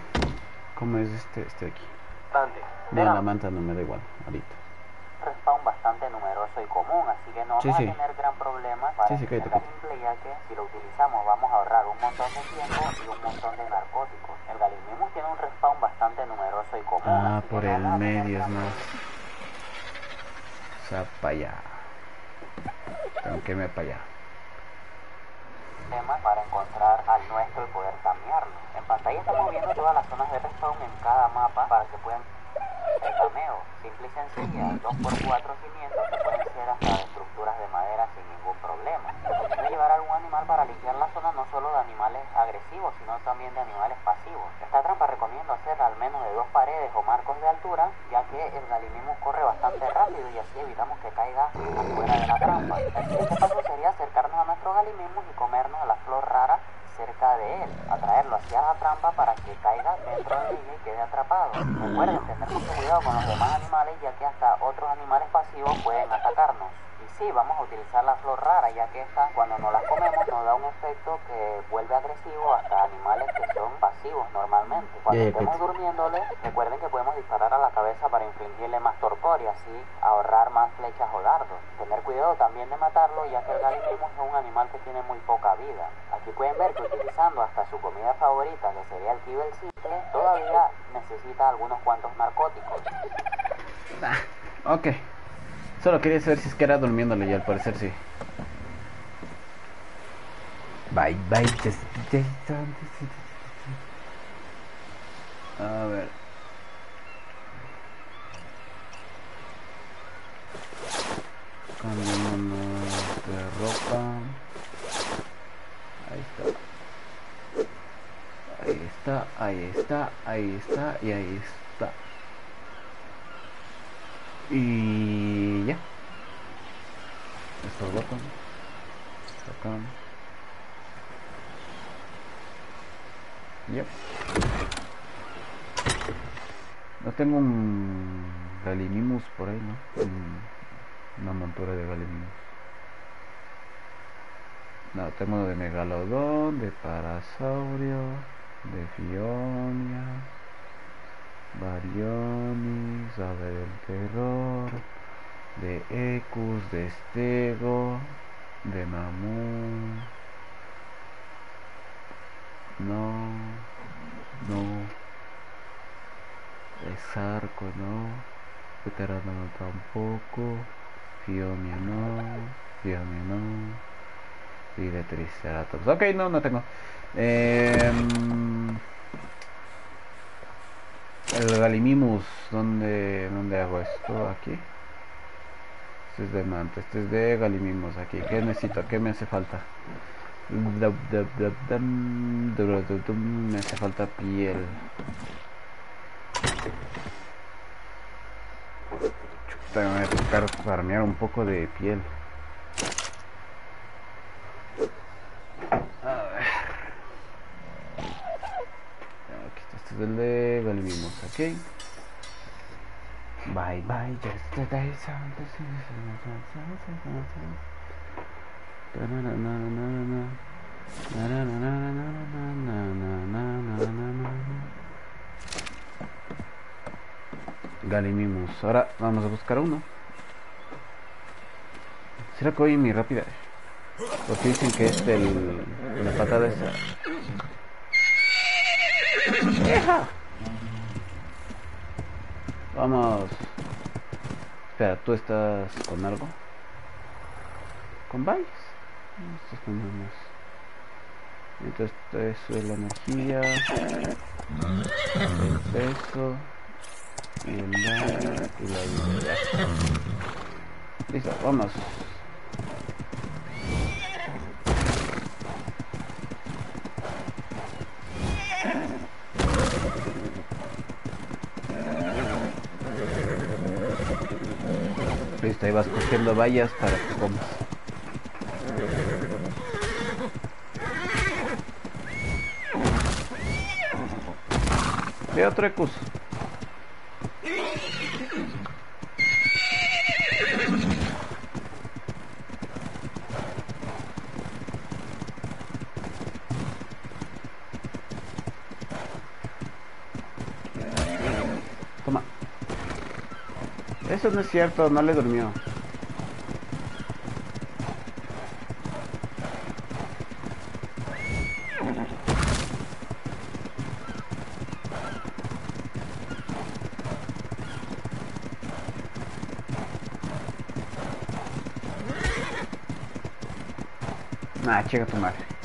¿Cómo es este, este de aquí? Bastante. No, la manta no me da igual, ahorita. respawn bastante numeroso y común, así que no Sí, vamos sí. a tener gran problema para Sí, sí, cállate, cállate. ya que si lo utilizamos vamos a ahorrar un montón de tiempo y un montón de narcóticos. El Galimimus tiene un respawn bastante numeroso y común. Ah, por el medio es más. O sea, para allá. Tengo que irme para allá. sistema para encontrar nuestro y poder cambiarlo. En pantalla estamos viendo todas las zonas de respawn en cada mapa para que puedan el cameo, simple y sencilla, 2x4 cimientos que pueden ser hasta de estructuras de madera sin ningún problema. Recomiendo llevar algún animal para limpiar la zona no solo de animales agresivos, sino también de animales pasivos. Esta trampa recomiendo hacerla al menos de dos paredes o marcos de altura, ya que el Galimimus corre bastante rápido y así evitamos que caiga afuera de la trampa. El siguiente paso sería acercarnos a nuestro Galimimus y comernos la flor rara cerca de él, atraerlo hacia la trampa para que caiga dentro de ella y quede atrapado. Recuerden tener mucho cuidado con los demás animales ya que hasta otros animales pasivos pueden atacarnos. Y sí, vamos a utilizar la flor rara ya que esta cuando nos la comemos nos da un efecto que vuelve agresivo hasta animales que son pasivos normalmente. Cuando ya, estemos durmiéndole, recuerden que podemos disparar a la cabeza para infringirle más torpor y así ahorrar más flechas o dardos. Tener cuidado también de matarlo ya que el Galimimus es un animal que tiene muy poca vida. Aquí pueden ver que utilizando hasta su comida favorita, que sería el kibble simple, todavía necesita algunos cuantos narcóticos. Ah, ok. Solo quería saber si es que era durmiéndole y al parecer sí. Bye bye. A ver. Cambiémonos de ropa. Ahí Ahí está, ahí está, y ahí está. Y ya. Estos botan. Acá. Yep. No tengo un Galimimus por ahí, ¿no? Una montura de Galimimus. No, tengo de Megalodón, de Parasaurio, de Fionia, Barionis, Ave del Terror, de Ecus, de Estego, de Mamú. No, no. Es arco, no. Veterano tampoco. Fionia no. Fionia no. Y de Triceratops. Ok, no, no tengo. Eh, el Galimimus, ¿dónde, ¿dónde hago esto? Aquí. Este es de Manta, este es de Galimimus aquí. ¿Qué necesito? ¿Qué me hace falta? Me hace falta piel. A tocar farmear un poco de piel. A ver. El de Galvimos, ok. Bye bye. Galimimus. Ahora vamos a buscar uno. ¿Será que hoy mi rápida? Porque dicen que es del, la patada esa. Vamos. Espera, ¿tú estás con algo? ¿Con Vice? Con más. Entonces eso es la energía. El peso. Y el. Y la vida. Listo, vamos. Listo, ahí vas cogiendo vallas para que comas. Ve otro ecus. Toma. Eso no es cierto, no le durmió. Nah, chica tu madre.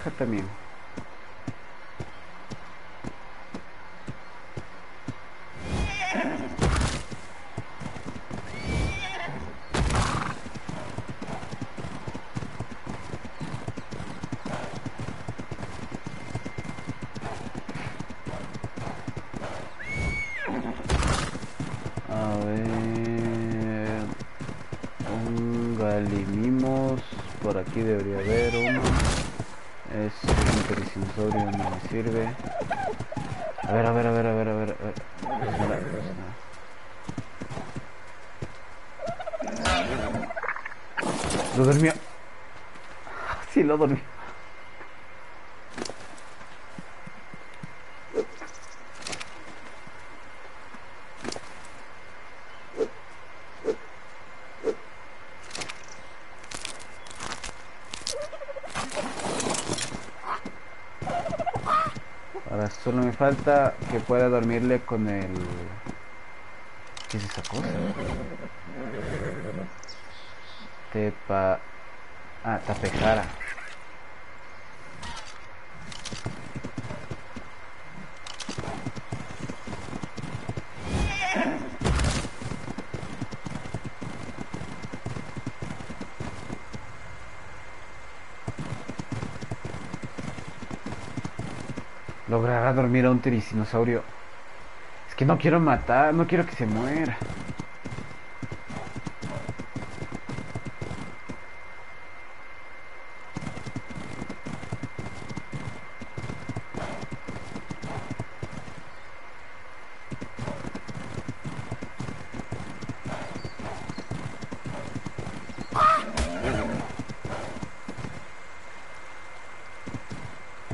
Madera y paja también. A ver. Un galimimos. Por aquí debería haber uno. Es un pericinosaurio, no me sirve. A ver, a ver, a ver, a ver, a ver. A ver. Espera, espera. Lo durmió. Sí, lo durmió. Ahora solo me falta que pueda dormirle con el... ¿Qué es esa cosa? Tepa... Ah, tapejara. Dormir a un tiricinosaurio. Es que no quiero matar, no quiero que se muera.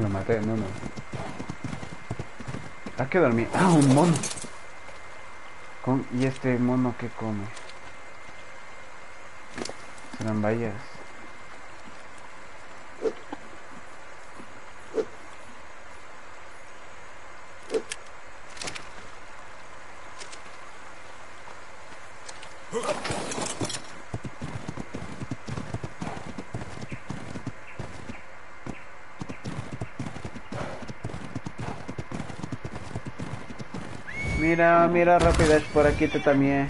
Lo maté, no, no. ¿A qué dormir? Ah, un mono. Con- ¿Y este mono qué come? Serán vallas. Mira, rapidez, por aquí te también.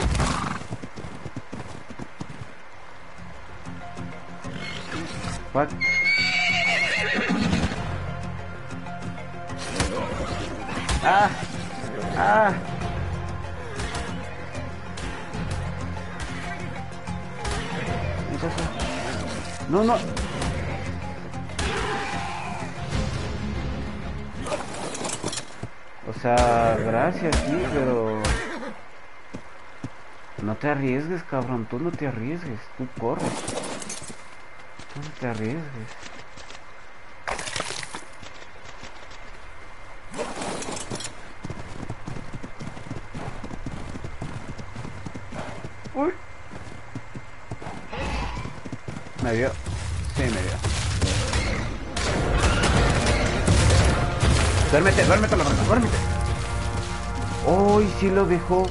Ah, ah. ¿Qué es gracias, sí, pero... No te arriesgues, cabrón, tú no te arriesgues, tú corres. Tú no te arriesgues. Uy. Me dio. Sí, me dio. Duérmete, duérmete, la verdad, duérmete. Uy, sí lo dejó.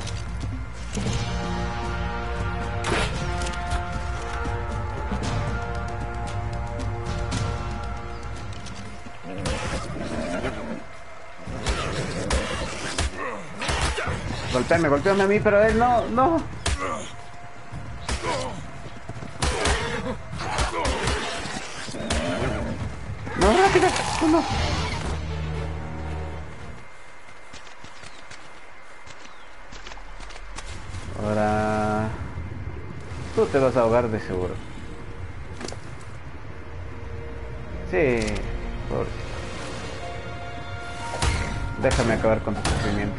Golpeame, golpeame a mí, pero él no. No, te vas a ahogar de seguro. Sí, por... Déjame acabar con tu sufrimiento.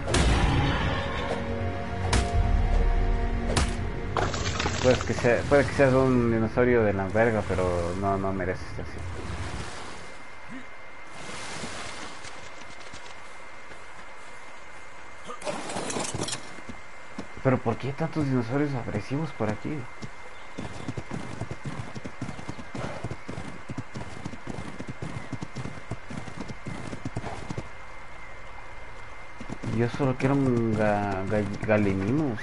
Que, sea, puede que seas un dinosaurio de la verga, pero no, no mereces así. Pero ¿por qué tantos dinosaurios agresivos por aquí? Yo solo quiero un ga, ga, gallinimus.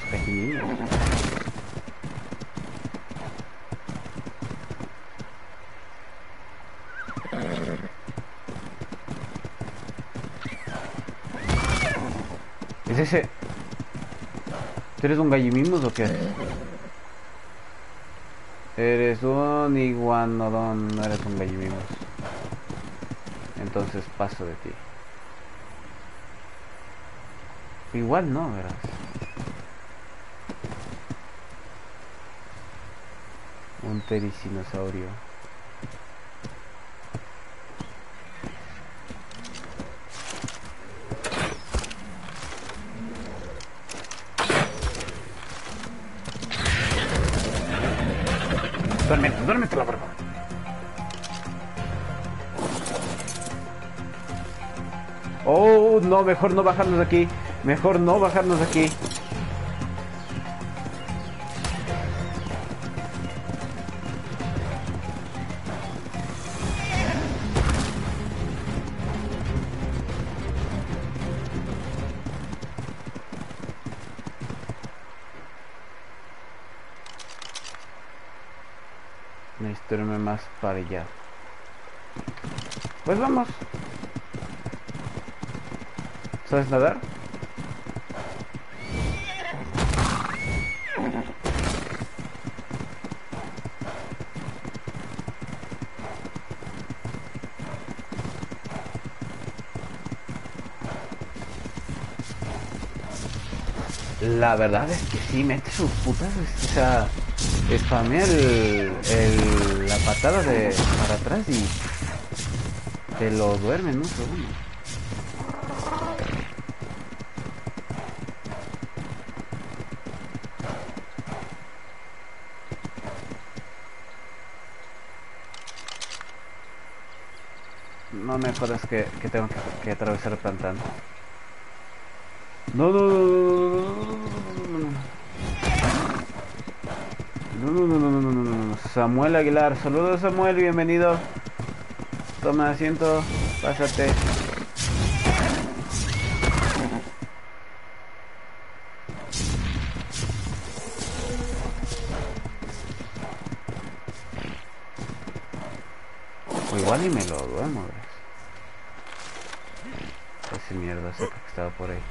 ¿Es ese? ¿Tú eres un gallimimus o qué? Eres un iguanodón, no eres un gallimimus. Entonces paso de ti. Igual no, verás. Un tericinosaurio. Duérmete, duérmete la barba. Oh, no, mejor no bajarnos de aquí. Mejor no bajarnos aquí. Necesito irme más para allá. Pues vamos. ¿Sabes nadar? La verdad es que sí, mete sus putas, o sea, spamea el, la patada de para atrás y te lo duerme en un segundo. No me jodas que, que tengo que, que atravesar el pantano. No, no, no, no, no, Samuel Aguilar, saludos Samuel, bienvenido. Toma asiento, pásate. O igual y me lo duermo, ¿ves? Ese mierda sepa que estaba por ahí.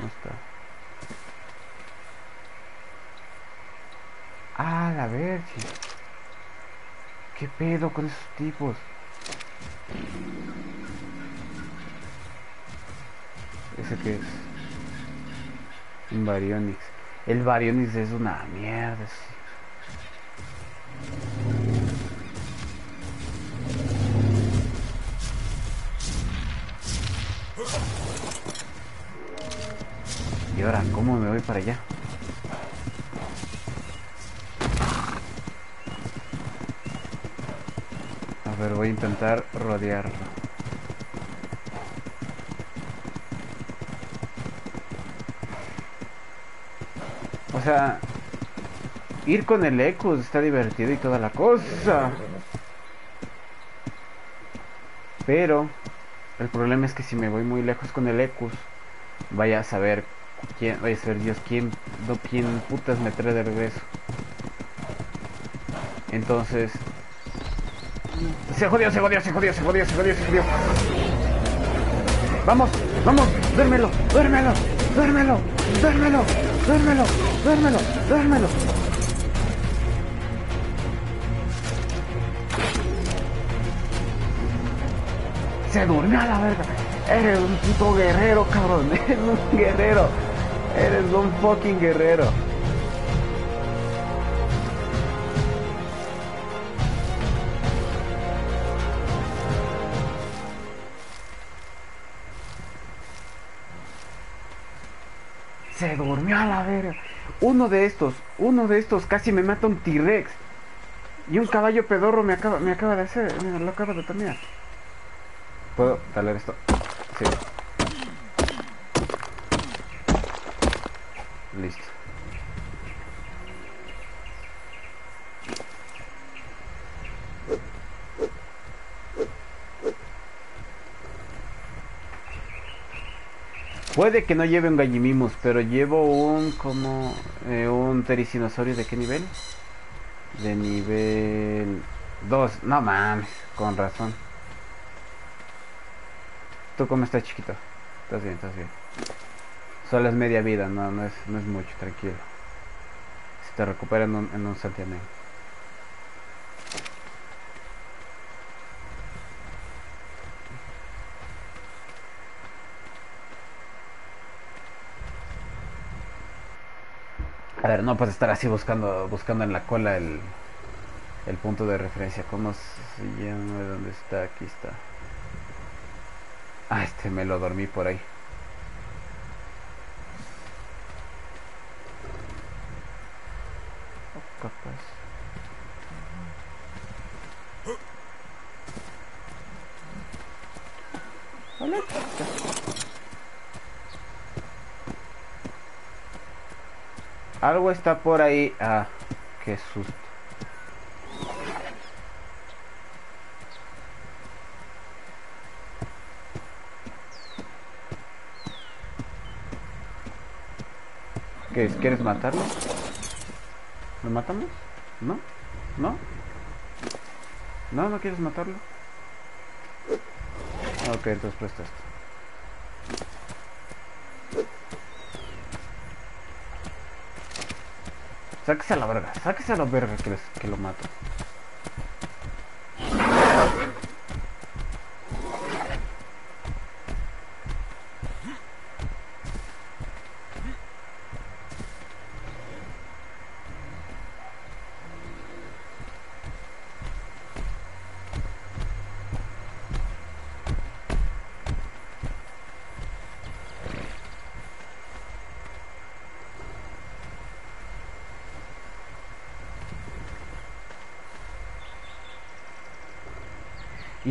No está. Ah, la verga. ¿Qué pedo con esos tipos? ¿Ese qué es? Un Baryonyx. El Baryonyx es una mierda. Y ahora, ¿cómo me voy para allá? Voy a intentar rodearlo. O sea, ir con el Ecus está divertido y toda la cosa. Pero el problema es que si me voy muy lejos con el Ecus, vaya a saber quién, vaya a saber Dios quién, no, quién putas me trae de regreso. Entonces, se jodió, se jodió, se jodió, se jodió, se jodió, se jodió. Vamos, vamos, duérmelo, duérmelo, duérmelo, duérmelo, duérmelo, duérmelo, duérmelo. Se durmió a la verga. Eres un puto guerrero, cabrón. Eres un guerrero. Eres un fucking guerrero. A la verga. Uno de estos, uno de estos casi me mata un T-Rex. Y un caballo pedorro me acaba, me acaba de hacer, mira, lo acaba de terminar. ¿Puedo talar esto? Sí. Listo. Puede que no lleve un gallimimus, pero llevo un como eh, un tericinosaurio de qué nivel? De nivel 2. No mames, con razón. ¿Tú cómo estás, chiquito? Estás bien, estás bien. Solo es media vida, no, no, es, no es mucho, tranquilo. Si te recupera en un, en un santiamén. A ver, no puedes estar así buscando buscando en la cola el, el punto de referencia. ¿Cómo se llama? ¿Dónde está? Aquí está. Ah, este me lo dormí por ahí. Capaz. Hola, Algo está por ahí. Ah, qué susto. ¿Qué es? ¿Quieres matarlo? ¿Lo matamos? ¿No? ¿No? ¿No? ¿No quieres matarlo? Ok, entonces presta esto. Sáquese a la verga, sáquese a la verga que, que lo mato.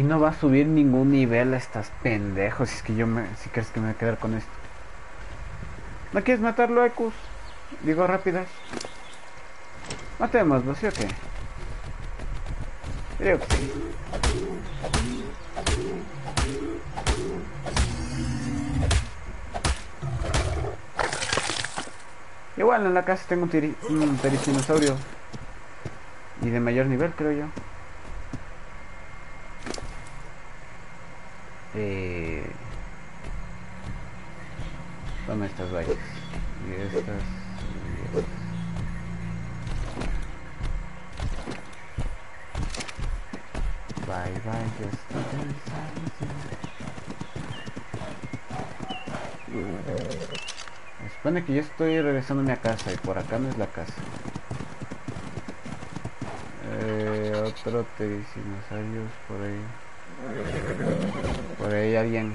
No va a subir ningún nivel a estas pendejos. Si es que yo me. Si crees que me voy a quedar con esto. ¿No quieres matarlo, Ecus? Digo rápidas. Matémoslo, ¿sí o qué? Creo que sí. Igual en la casa tengo un, un. Y de mayor nivel, creo yo. Eh... Toma estas vallas. Y estas... y estas. Bye bye, just Se supone que yo estoy regresando a mi casa y por acá no es la casa. Eh, otro dinosaurios por ahí. Por ahí alguien.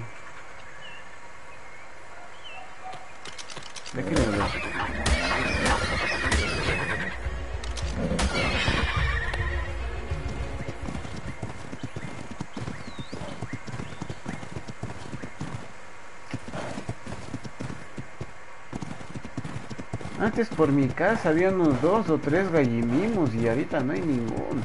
Antes por mi casa había unos dos o tres gallimimos y ahorita no hay ninguno.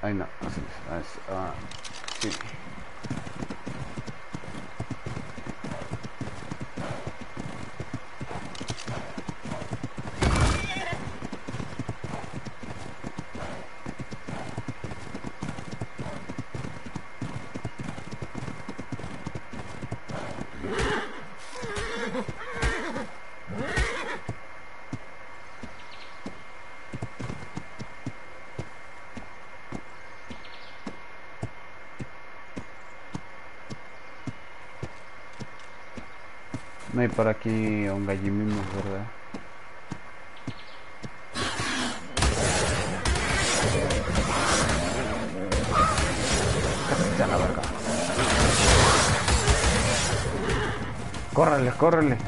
Ay no, así es, así, ah, sí. No hay por aquí un gallimimo, ¿verdad? A la. Córrele, córrele.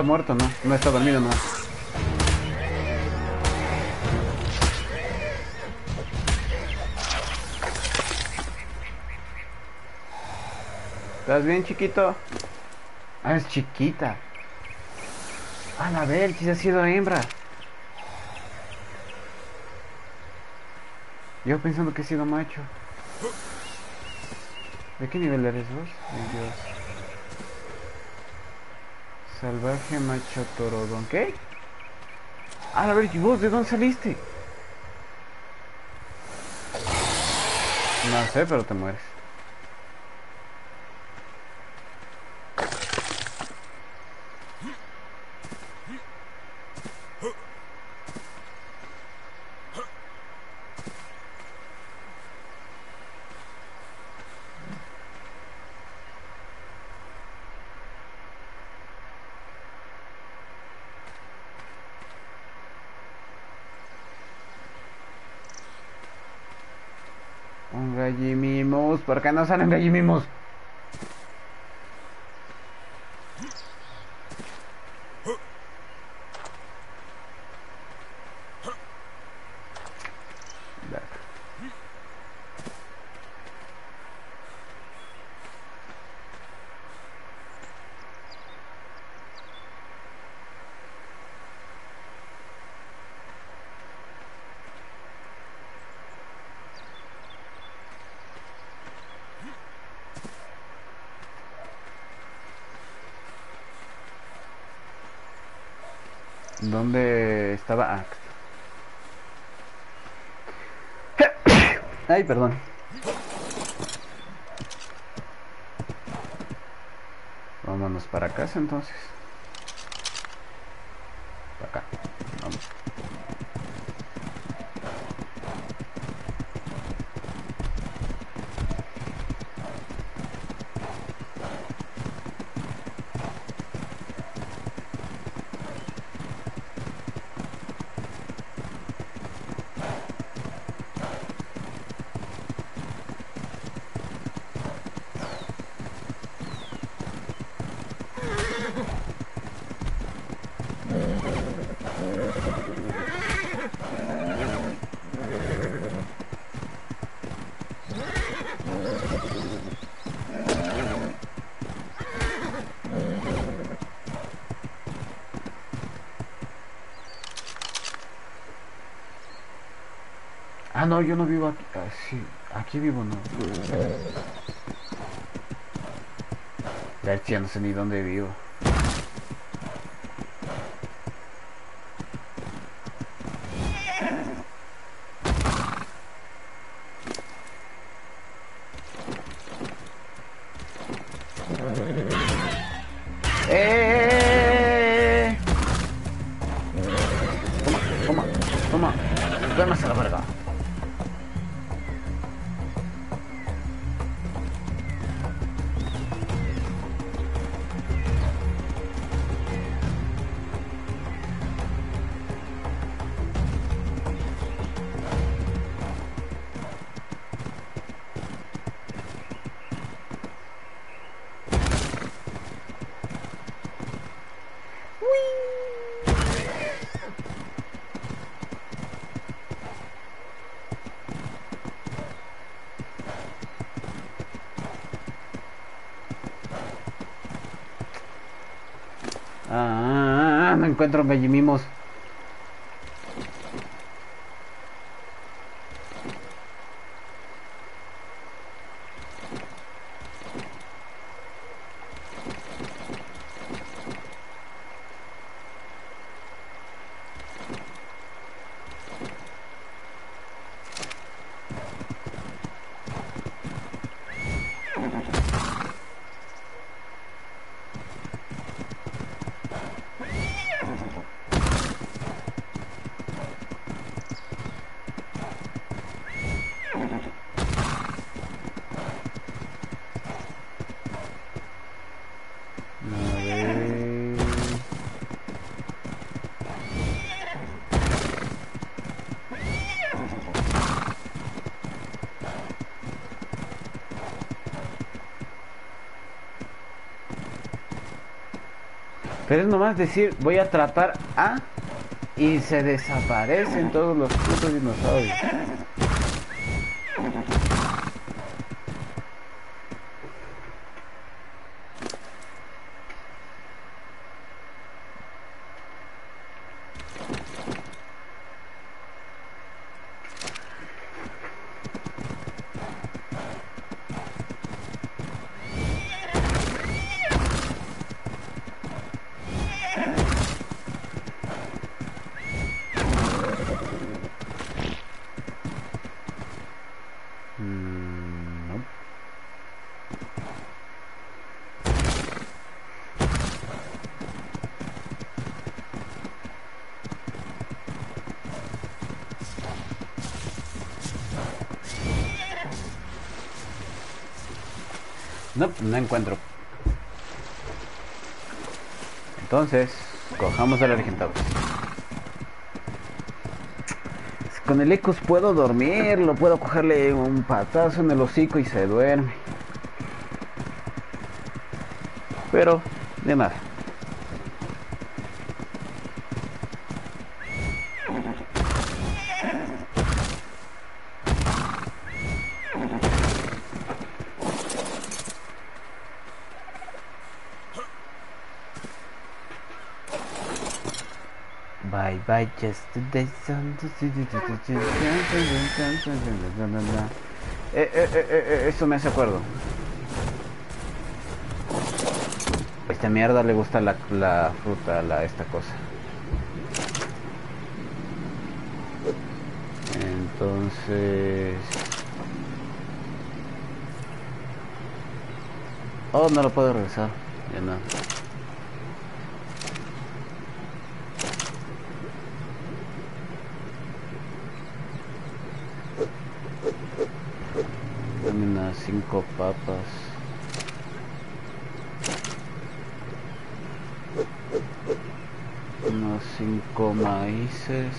Está muerto, no. No está dormido, no. ¿Estás bien, chiquito? Ah, es chiquita. A la ver, si ha sido hembra. Yo pensando que he sido macho. ¿De qué nivel eres vos? Ay, Dios. Salvaje macho torodón. ¿Qué? A ver, ¿y vos de dónde saliste? No sé, pero te mueres. Un gallimimos. ¿Por qué no salen gallimimos? Verga. ¿Dónde estaba? Ah, Ay, perdón. Vámonos para casa entonces. Para acá. Vamos. Ah, no, yo no vivo aquí. Ah, sí, aquí vivo, no. Ya, no sé ni dónde vivo. Encuentro gallimimos. Pero es nomás decir, voy a atrapar a y se desaparecen todos los putos dinosaurios. No, no encuentro. Entonces, cojamos al Argentaurus. Con el Ecos puedo dormir, lo puedo cogerle un patazo en el hocico y se duerme. Pero, de nada. Eh, eh, eh, eso me hace acuerdo. Esta mierda le gusta la, la fruta, la esta cosa. Entonces... Oh, no lo puedo regresar. Ya no. Dame unas cinco papas. Unos cinco maíces.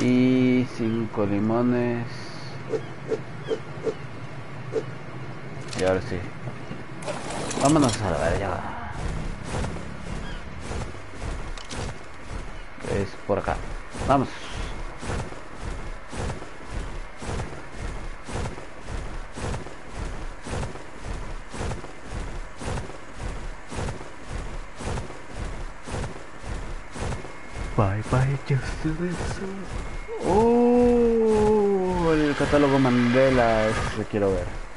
Y cinco limones. Y ahora sí. Vámonos a la verga. Es por acá. Vamos. Oh, el catálogo Mandela, ese quiero ver.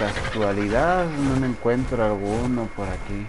Casualidad no me encuentro alguno por aquí.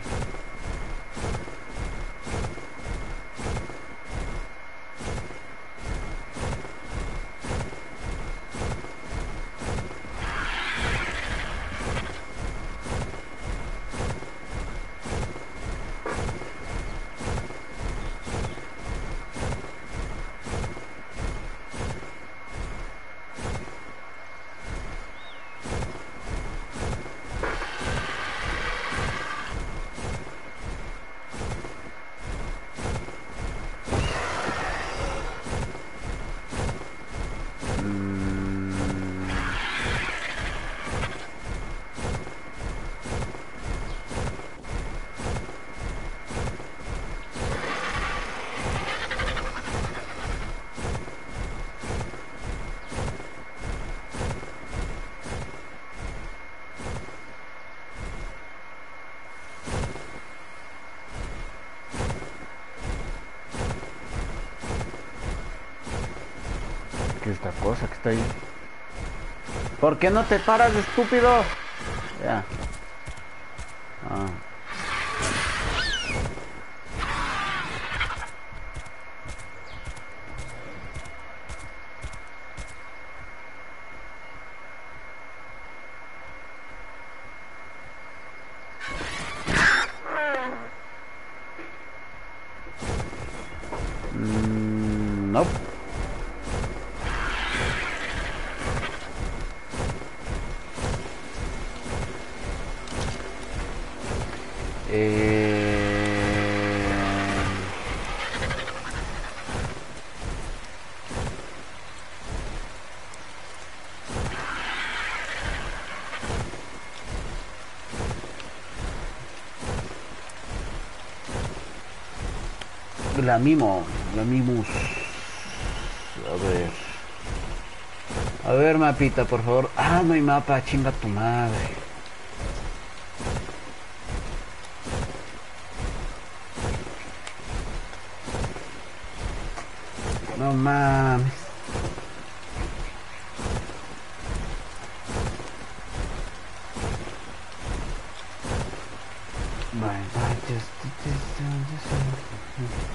Qué no te paras, estúpido? Eh... La mimo, la mimus. A ver. A ver, mapita, por favor. Ah, no hay mapa, chinga tu madre. No mames. Bye, bye, just, just, just, Ya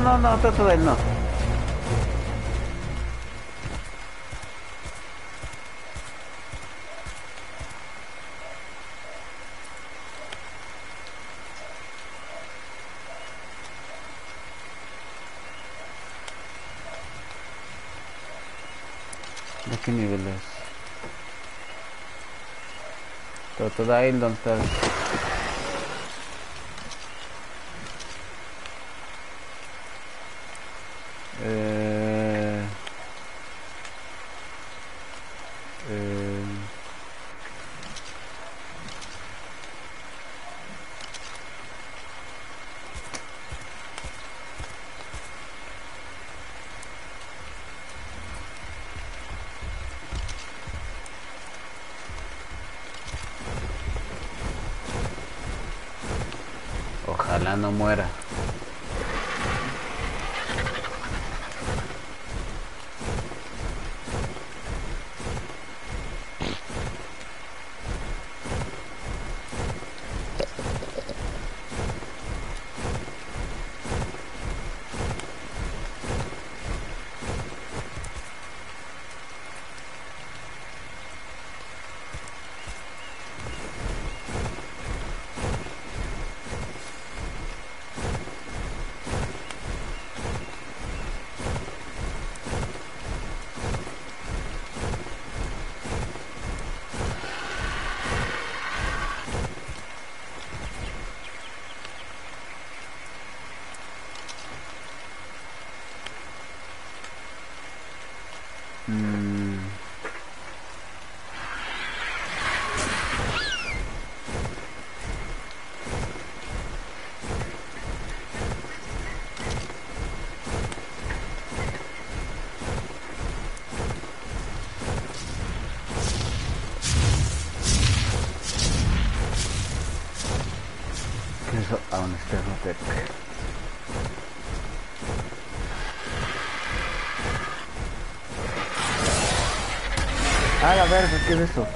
no, no, no, no, no, de él, no. ¿De qué nivel es? Ahí, ¿dónde está? Eh, eh, Ojalá no muera. Ah, la verga, ¿qué es eso?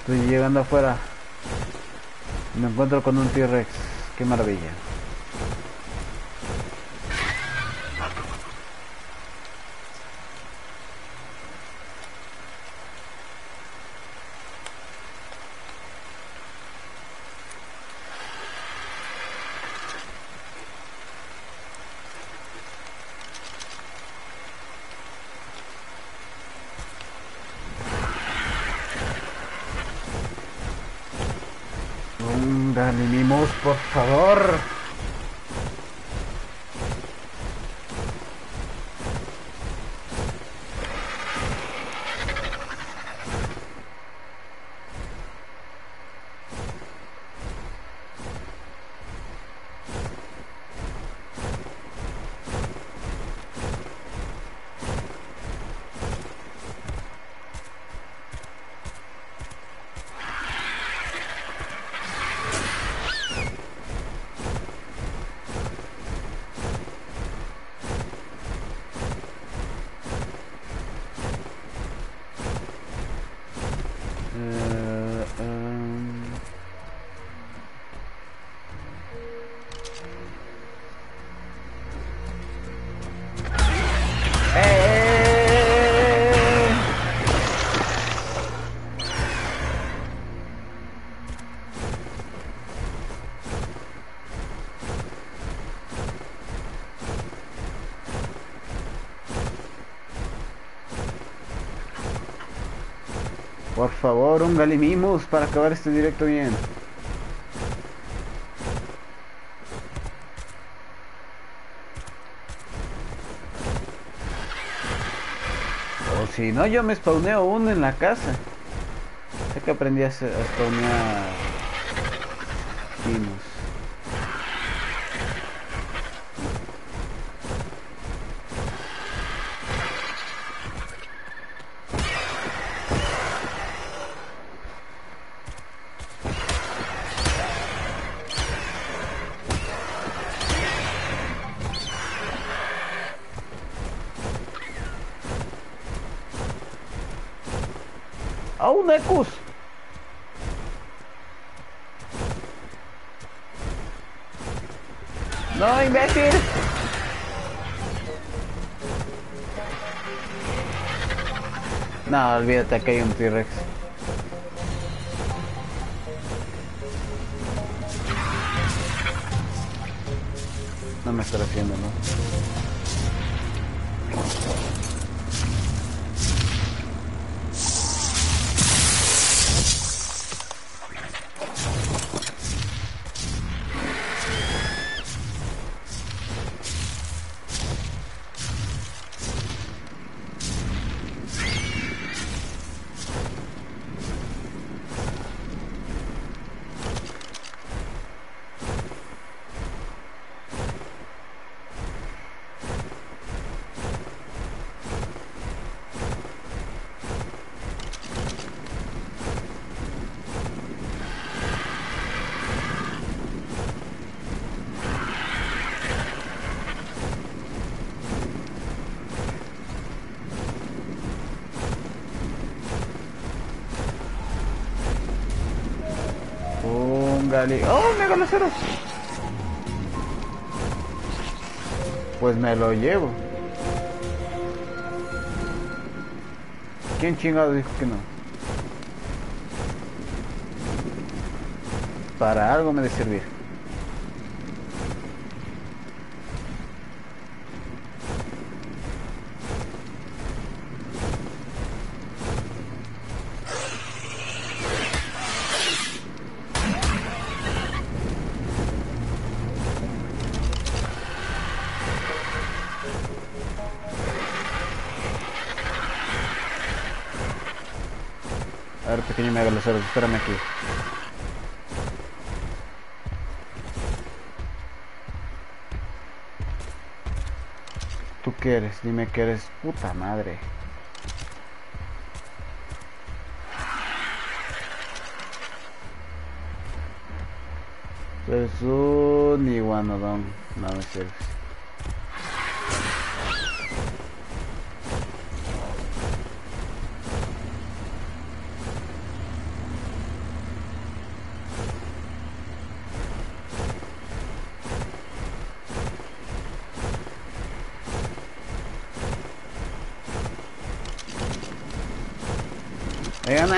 Estoy llegando afuera. Me encuentro con un T-Rex. Qué maravilla. Favor, un Galimimus para acabar este directo bien. O si no, yo me spawneo uno en la casa. Sé que aprendí a, a spawnear Limus. Olvídate que hay un T-Rex. ¡Oh, megaloceros! Pues me lo llevo. ¿Quién chingado dijo que no? Para algo me de servir. Megaloceros, espérame aquí. ¿Tú qué eres? Dime que eres puta madre. Es un iguanodón. No me sirve.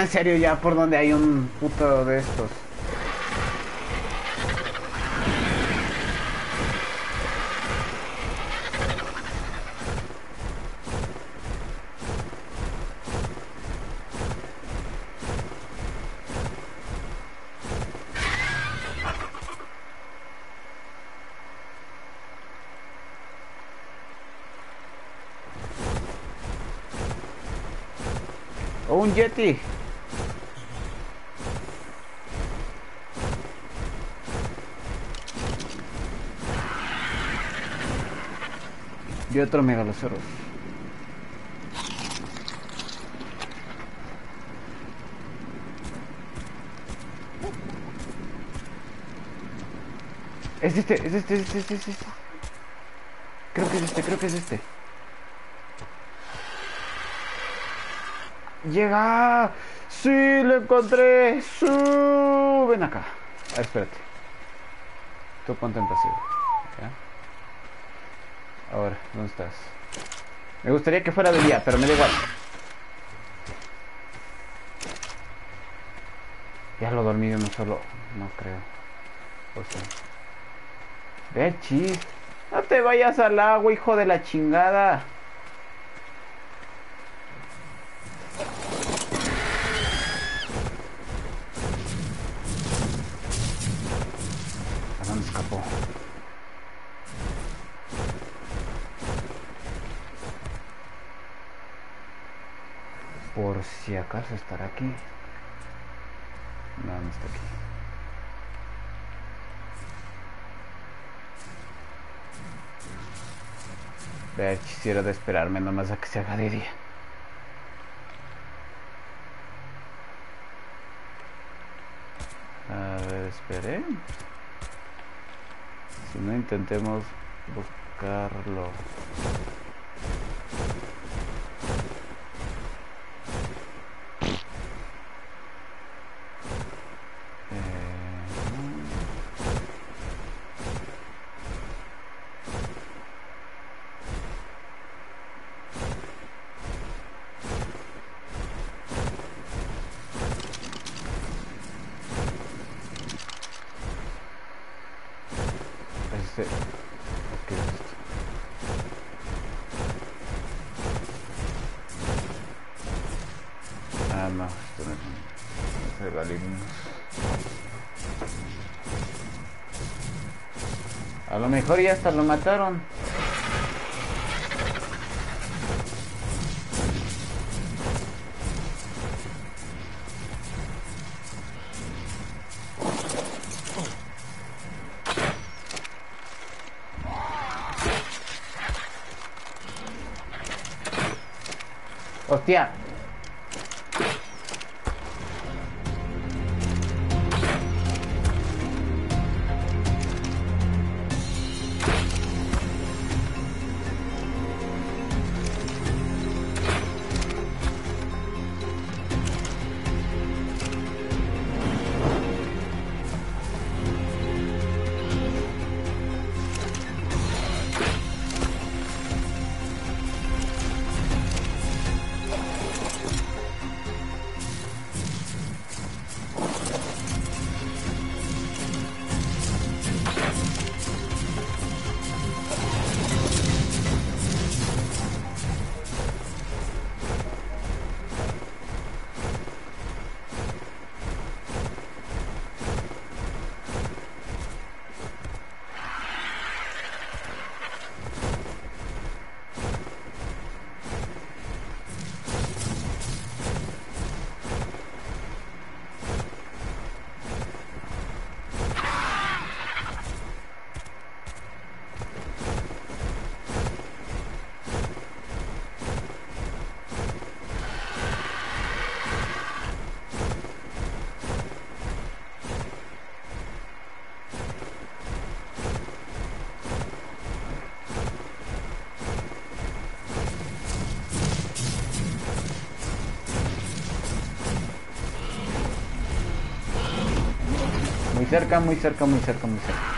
En serio, ya por donde hay un puto de estos. Un Yeti. Y otro megaloceros. Es este, es este, es este, es este, es este. Creo que es este, creo que es este. Llega. Sí, lo encontré. Su. Ven acá. A espérate. Tú ponte. ¿Dónde estás? Me gustaría que fuera de día, pero me da igual. Ya lo dormí de uno solo. No creo. O sea. Ve, chis. No te vayas al agua, hijo de la chingada. Acaso estará aquí. No, no está aquí. Ver, quisiera de esperarme nomás a que se haga de día. A ver, espere. Si no, intentemos buscarlo. Mejor ya hasta lo mataron. Hostia. Cerca, muy cerca, muy cerca, muy cerca.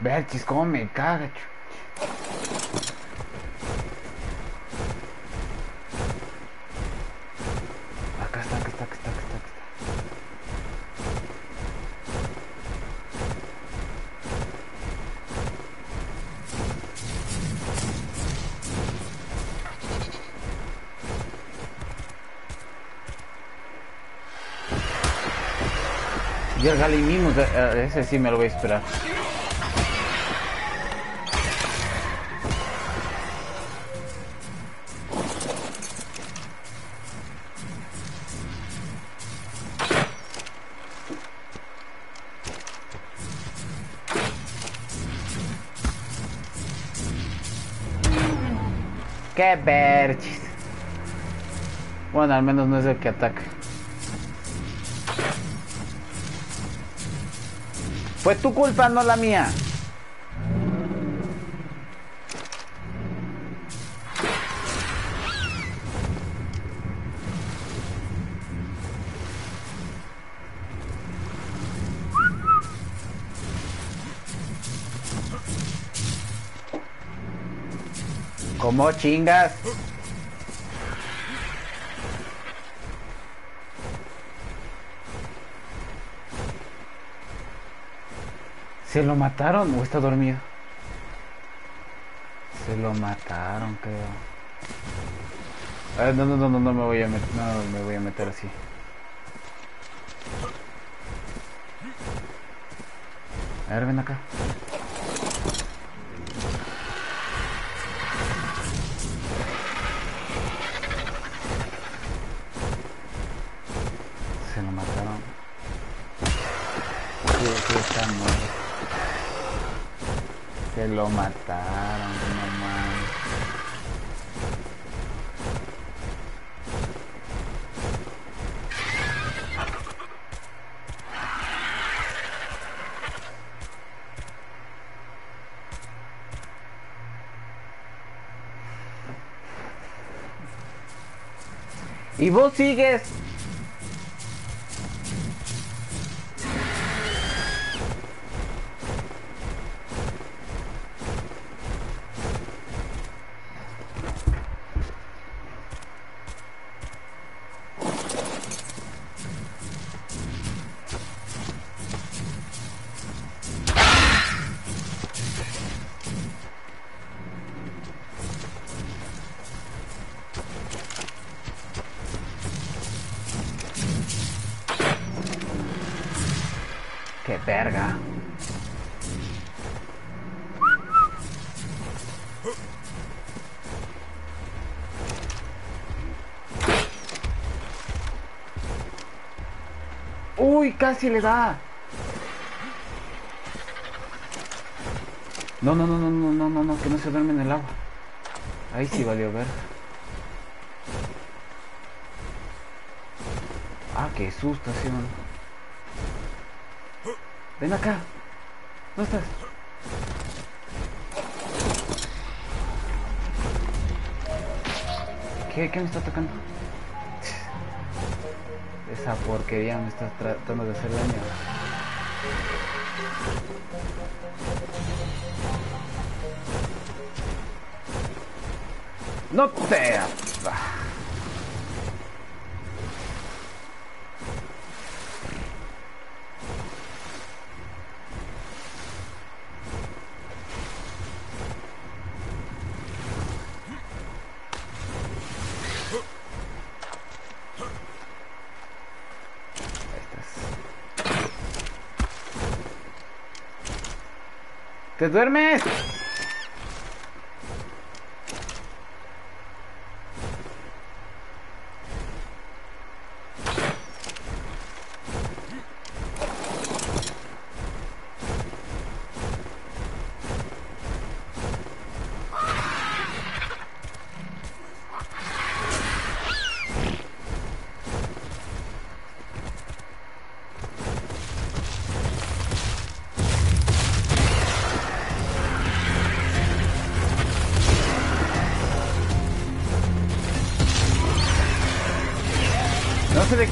Berchis, cómo me caga, Acá está, acá está, acá está, acá está, acá está. Y el Galimimus, eh, ese sí me lo voy a esperar. ¡Qué perchis! Bueno, al menos no es el que ataca. Fue tu culpa, no la mía. ¿Cómo chingas? ¿Se lo mataron o está dormido? Se lo mataron, creo. Ver, no, no, no, no, no me voy a meter, no me voy a meter así. A ver, ven acá. Mataron, no. Y vos sigues. Uy, casi le da. No, no, no, no, no, no, no, no, que no se duerme en el agua. Ahí sí valió ver. Ah, qué susto. Ven acá. ¿No estás? ¿Qué? ¿Qué me está atacando? Esa porquería me está tratando de hacer daño. No te... ¿Te duermes?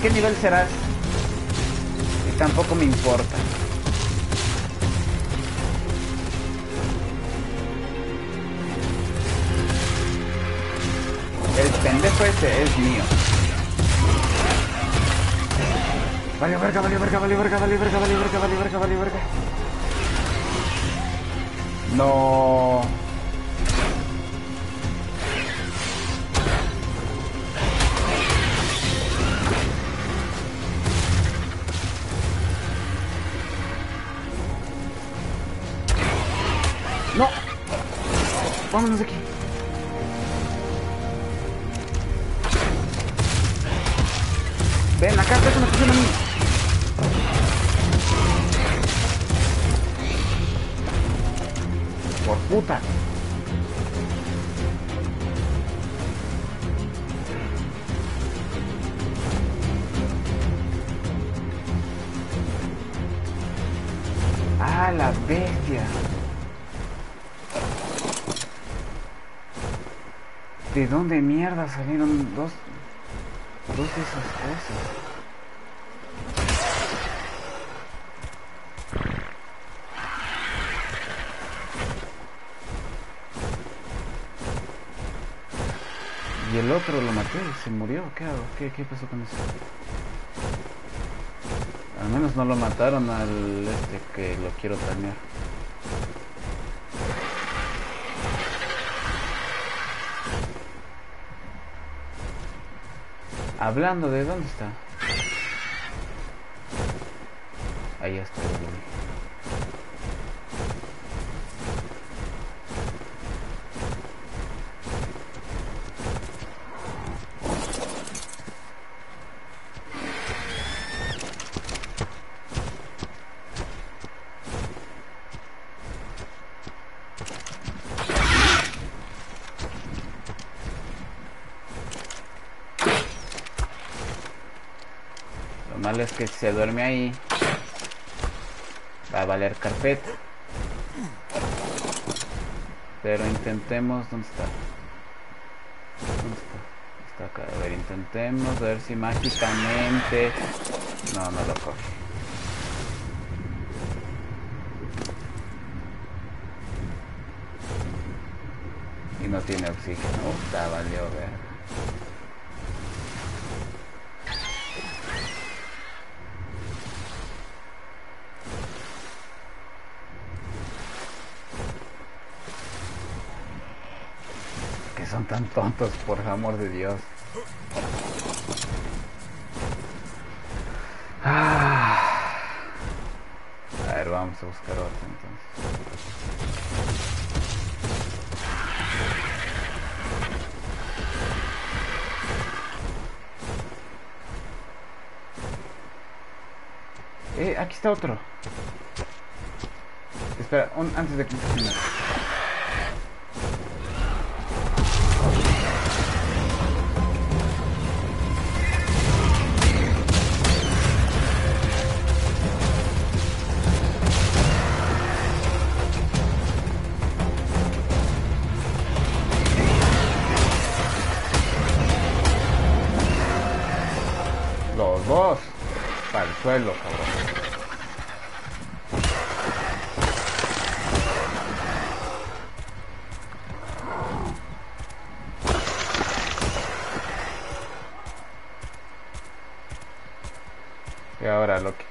Qué nivel serás. Y tampoco me importa. El pendejo ese es mío. Vale, verga, vale, verga, vale, verga, vale, verga, vale, verga, vale, verga, vale, verga. No. Vámonos de aquí. Ven, acá, déjame que a mí. Dónde mierda salieron dos, dos de esas cosas? Y el otro lo maté, se murió, ¿qué hago? ¿Qué, pasó con eso? Al menos no lo mataron al este que lo quiero tamear. Hablando de dónde está. Es que si se duerme ahí va a valer carpeta. Pero intentemos, ¿dónde está? ¿Dónde está? Está acá, a ver, intentemos ver si mágicamente... No, no lo coge. Y no tiene oxígeno. Puta, valió ver. Tontos, por el amor de Dios. Ah. A ver, vamos a buscar otro entonces. Eh, aquí está otro. Espera, un- antes de que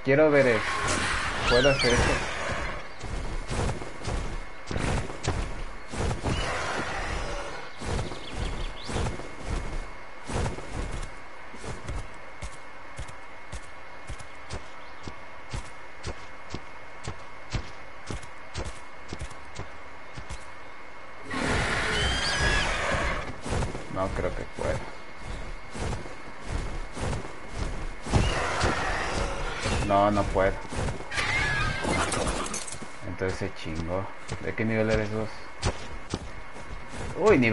quiero ver es, ¿puedo hacer esto?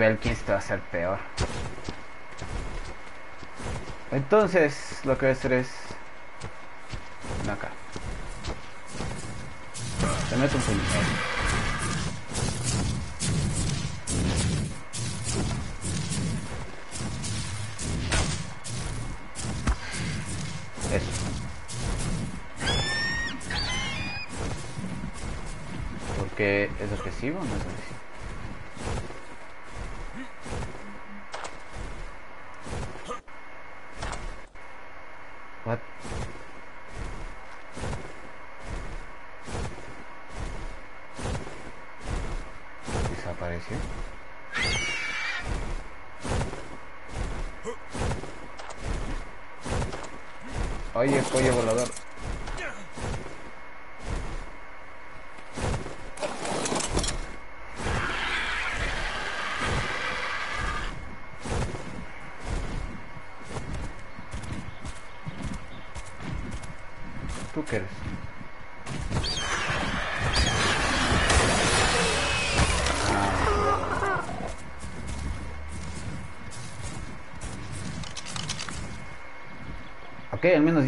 Nivel 15 te va a ser peor. Entonces, lo que voy a hacer es... Acá. Te meto un puñetazo. Es agresivo o no es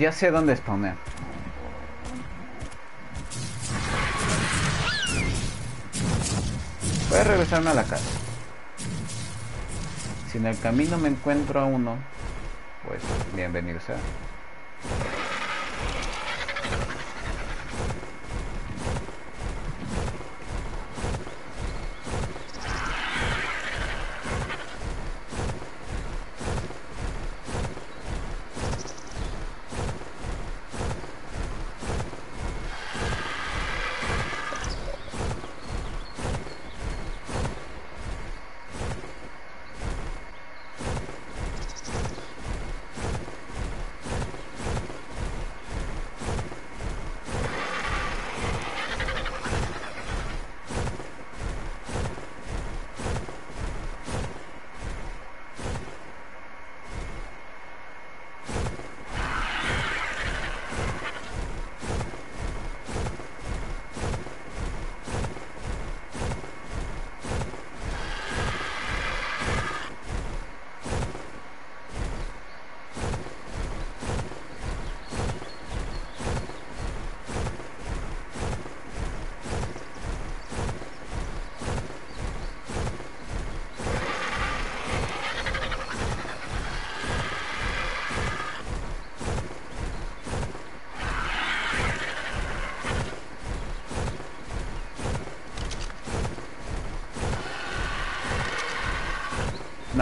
ya sé dónde spawnear. Voy a regresarme a la casa. Si en el camino me encuentro a uno, pues bienvenido sea.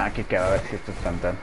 Nah, aquí queda a ver si esto es tan tan.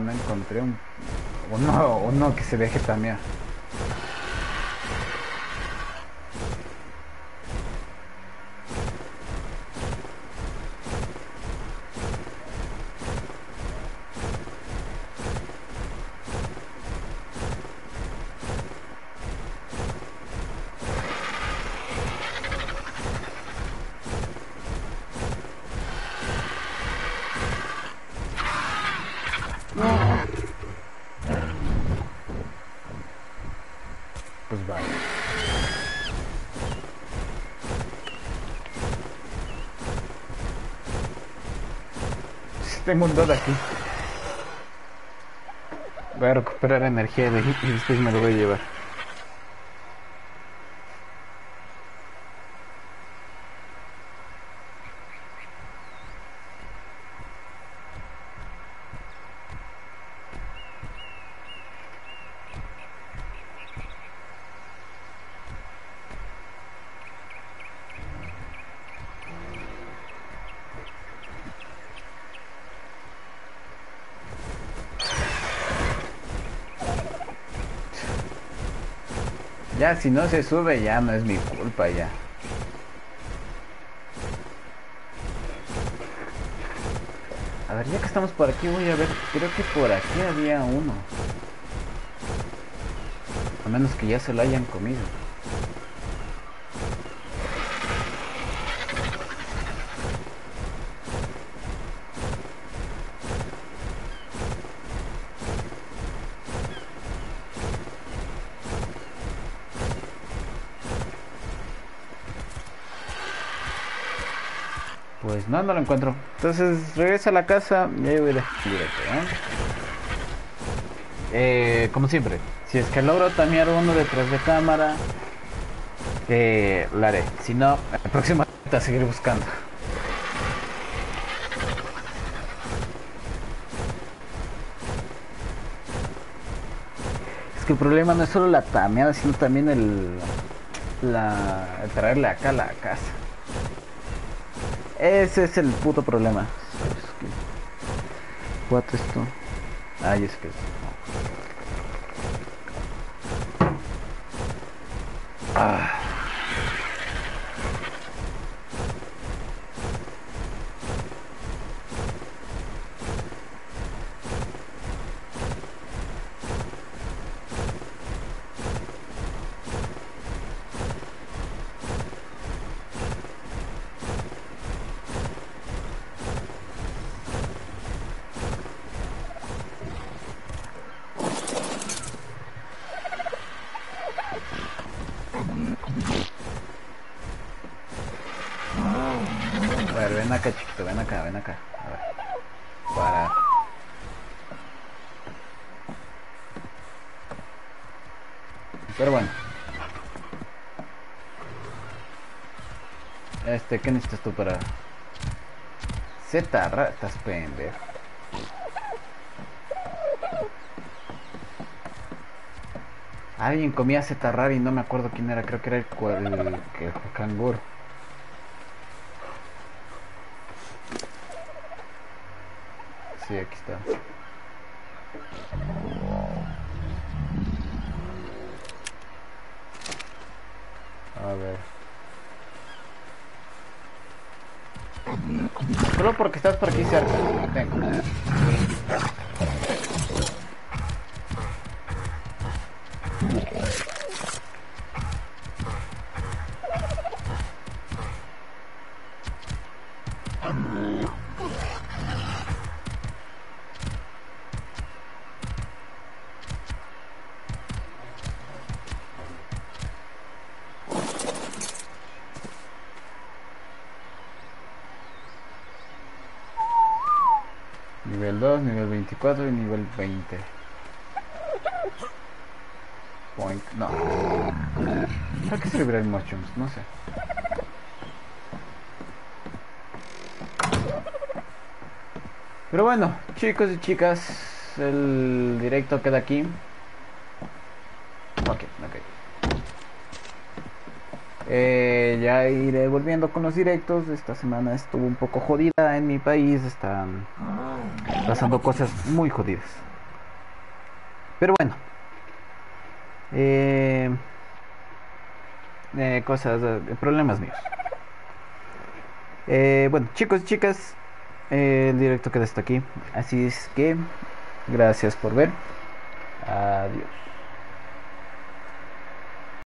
No encontré un uno, uno que se deje también. Tengo un dot aquí. Voy a recuperar energía de y después me lo voy a llevar. Ya, si no se sube, ya no es mi culpa, ya. A ver, ya que estamos por aquí, voy a ver. Creo que por aquí había uno. A menos que ya se lo hayan comido. No, no lo encuentro. Entonces regresa a la casa y ahí voy directo, ¿eh? Eh, como siempre, si es que logro tamear uno detrás de cámara, eh, lo haré. Si no, la próxima a seguir buscando. Es que el problema no es solo la tameada, sino también el, la, el traerle acá a la casa. Ese es el puto problema. Es que... What esto? Ay, es que... Ah. Este, ¿qué necesitas tú para...? Z, ratas, pendejo. Alguien comía Z rara y no me acuerdo quién era, creo que era el, cua- el, el canguro. Sí, aquí está. 24 y nivel 20. Point. No. ¿Para qué servirá el mushrooms? No sé. Pero bueno, chicos y chicas, el directo queda aquí. Ok, ok. Eh, ya iré volviendo con los directos. Esta semana estuvo un poco jodida en mi país. Están pasando cosas muy jodidas. Pero bueno. Eh, eh, cosas, eh, problemas míos. Eh, bueno, chicos y chicas, el directo queda hasta aquí. Así es que, gracias por ver. Adiós.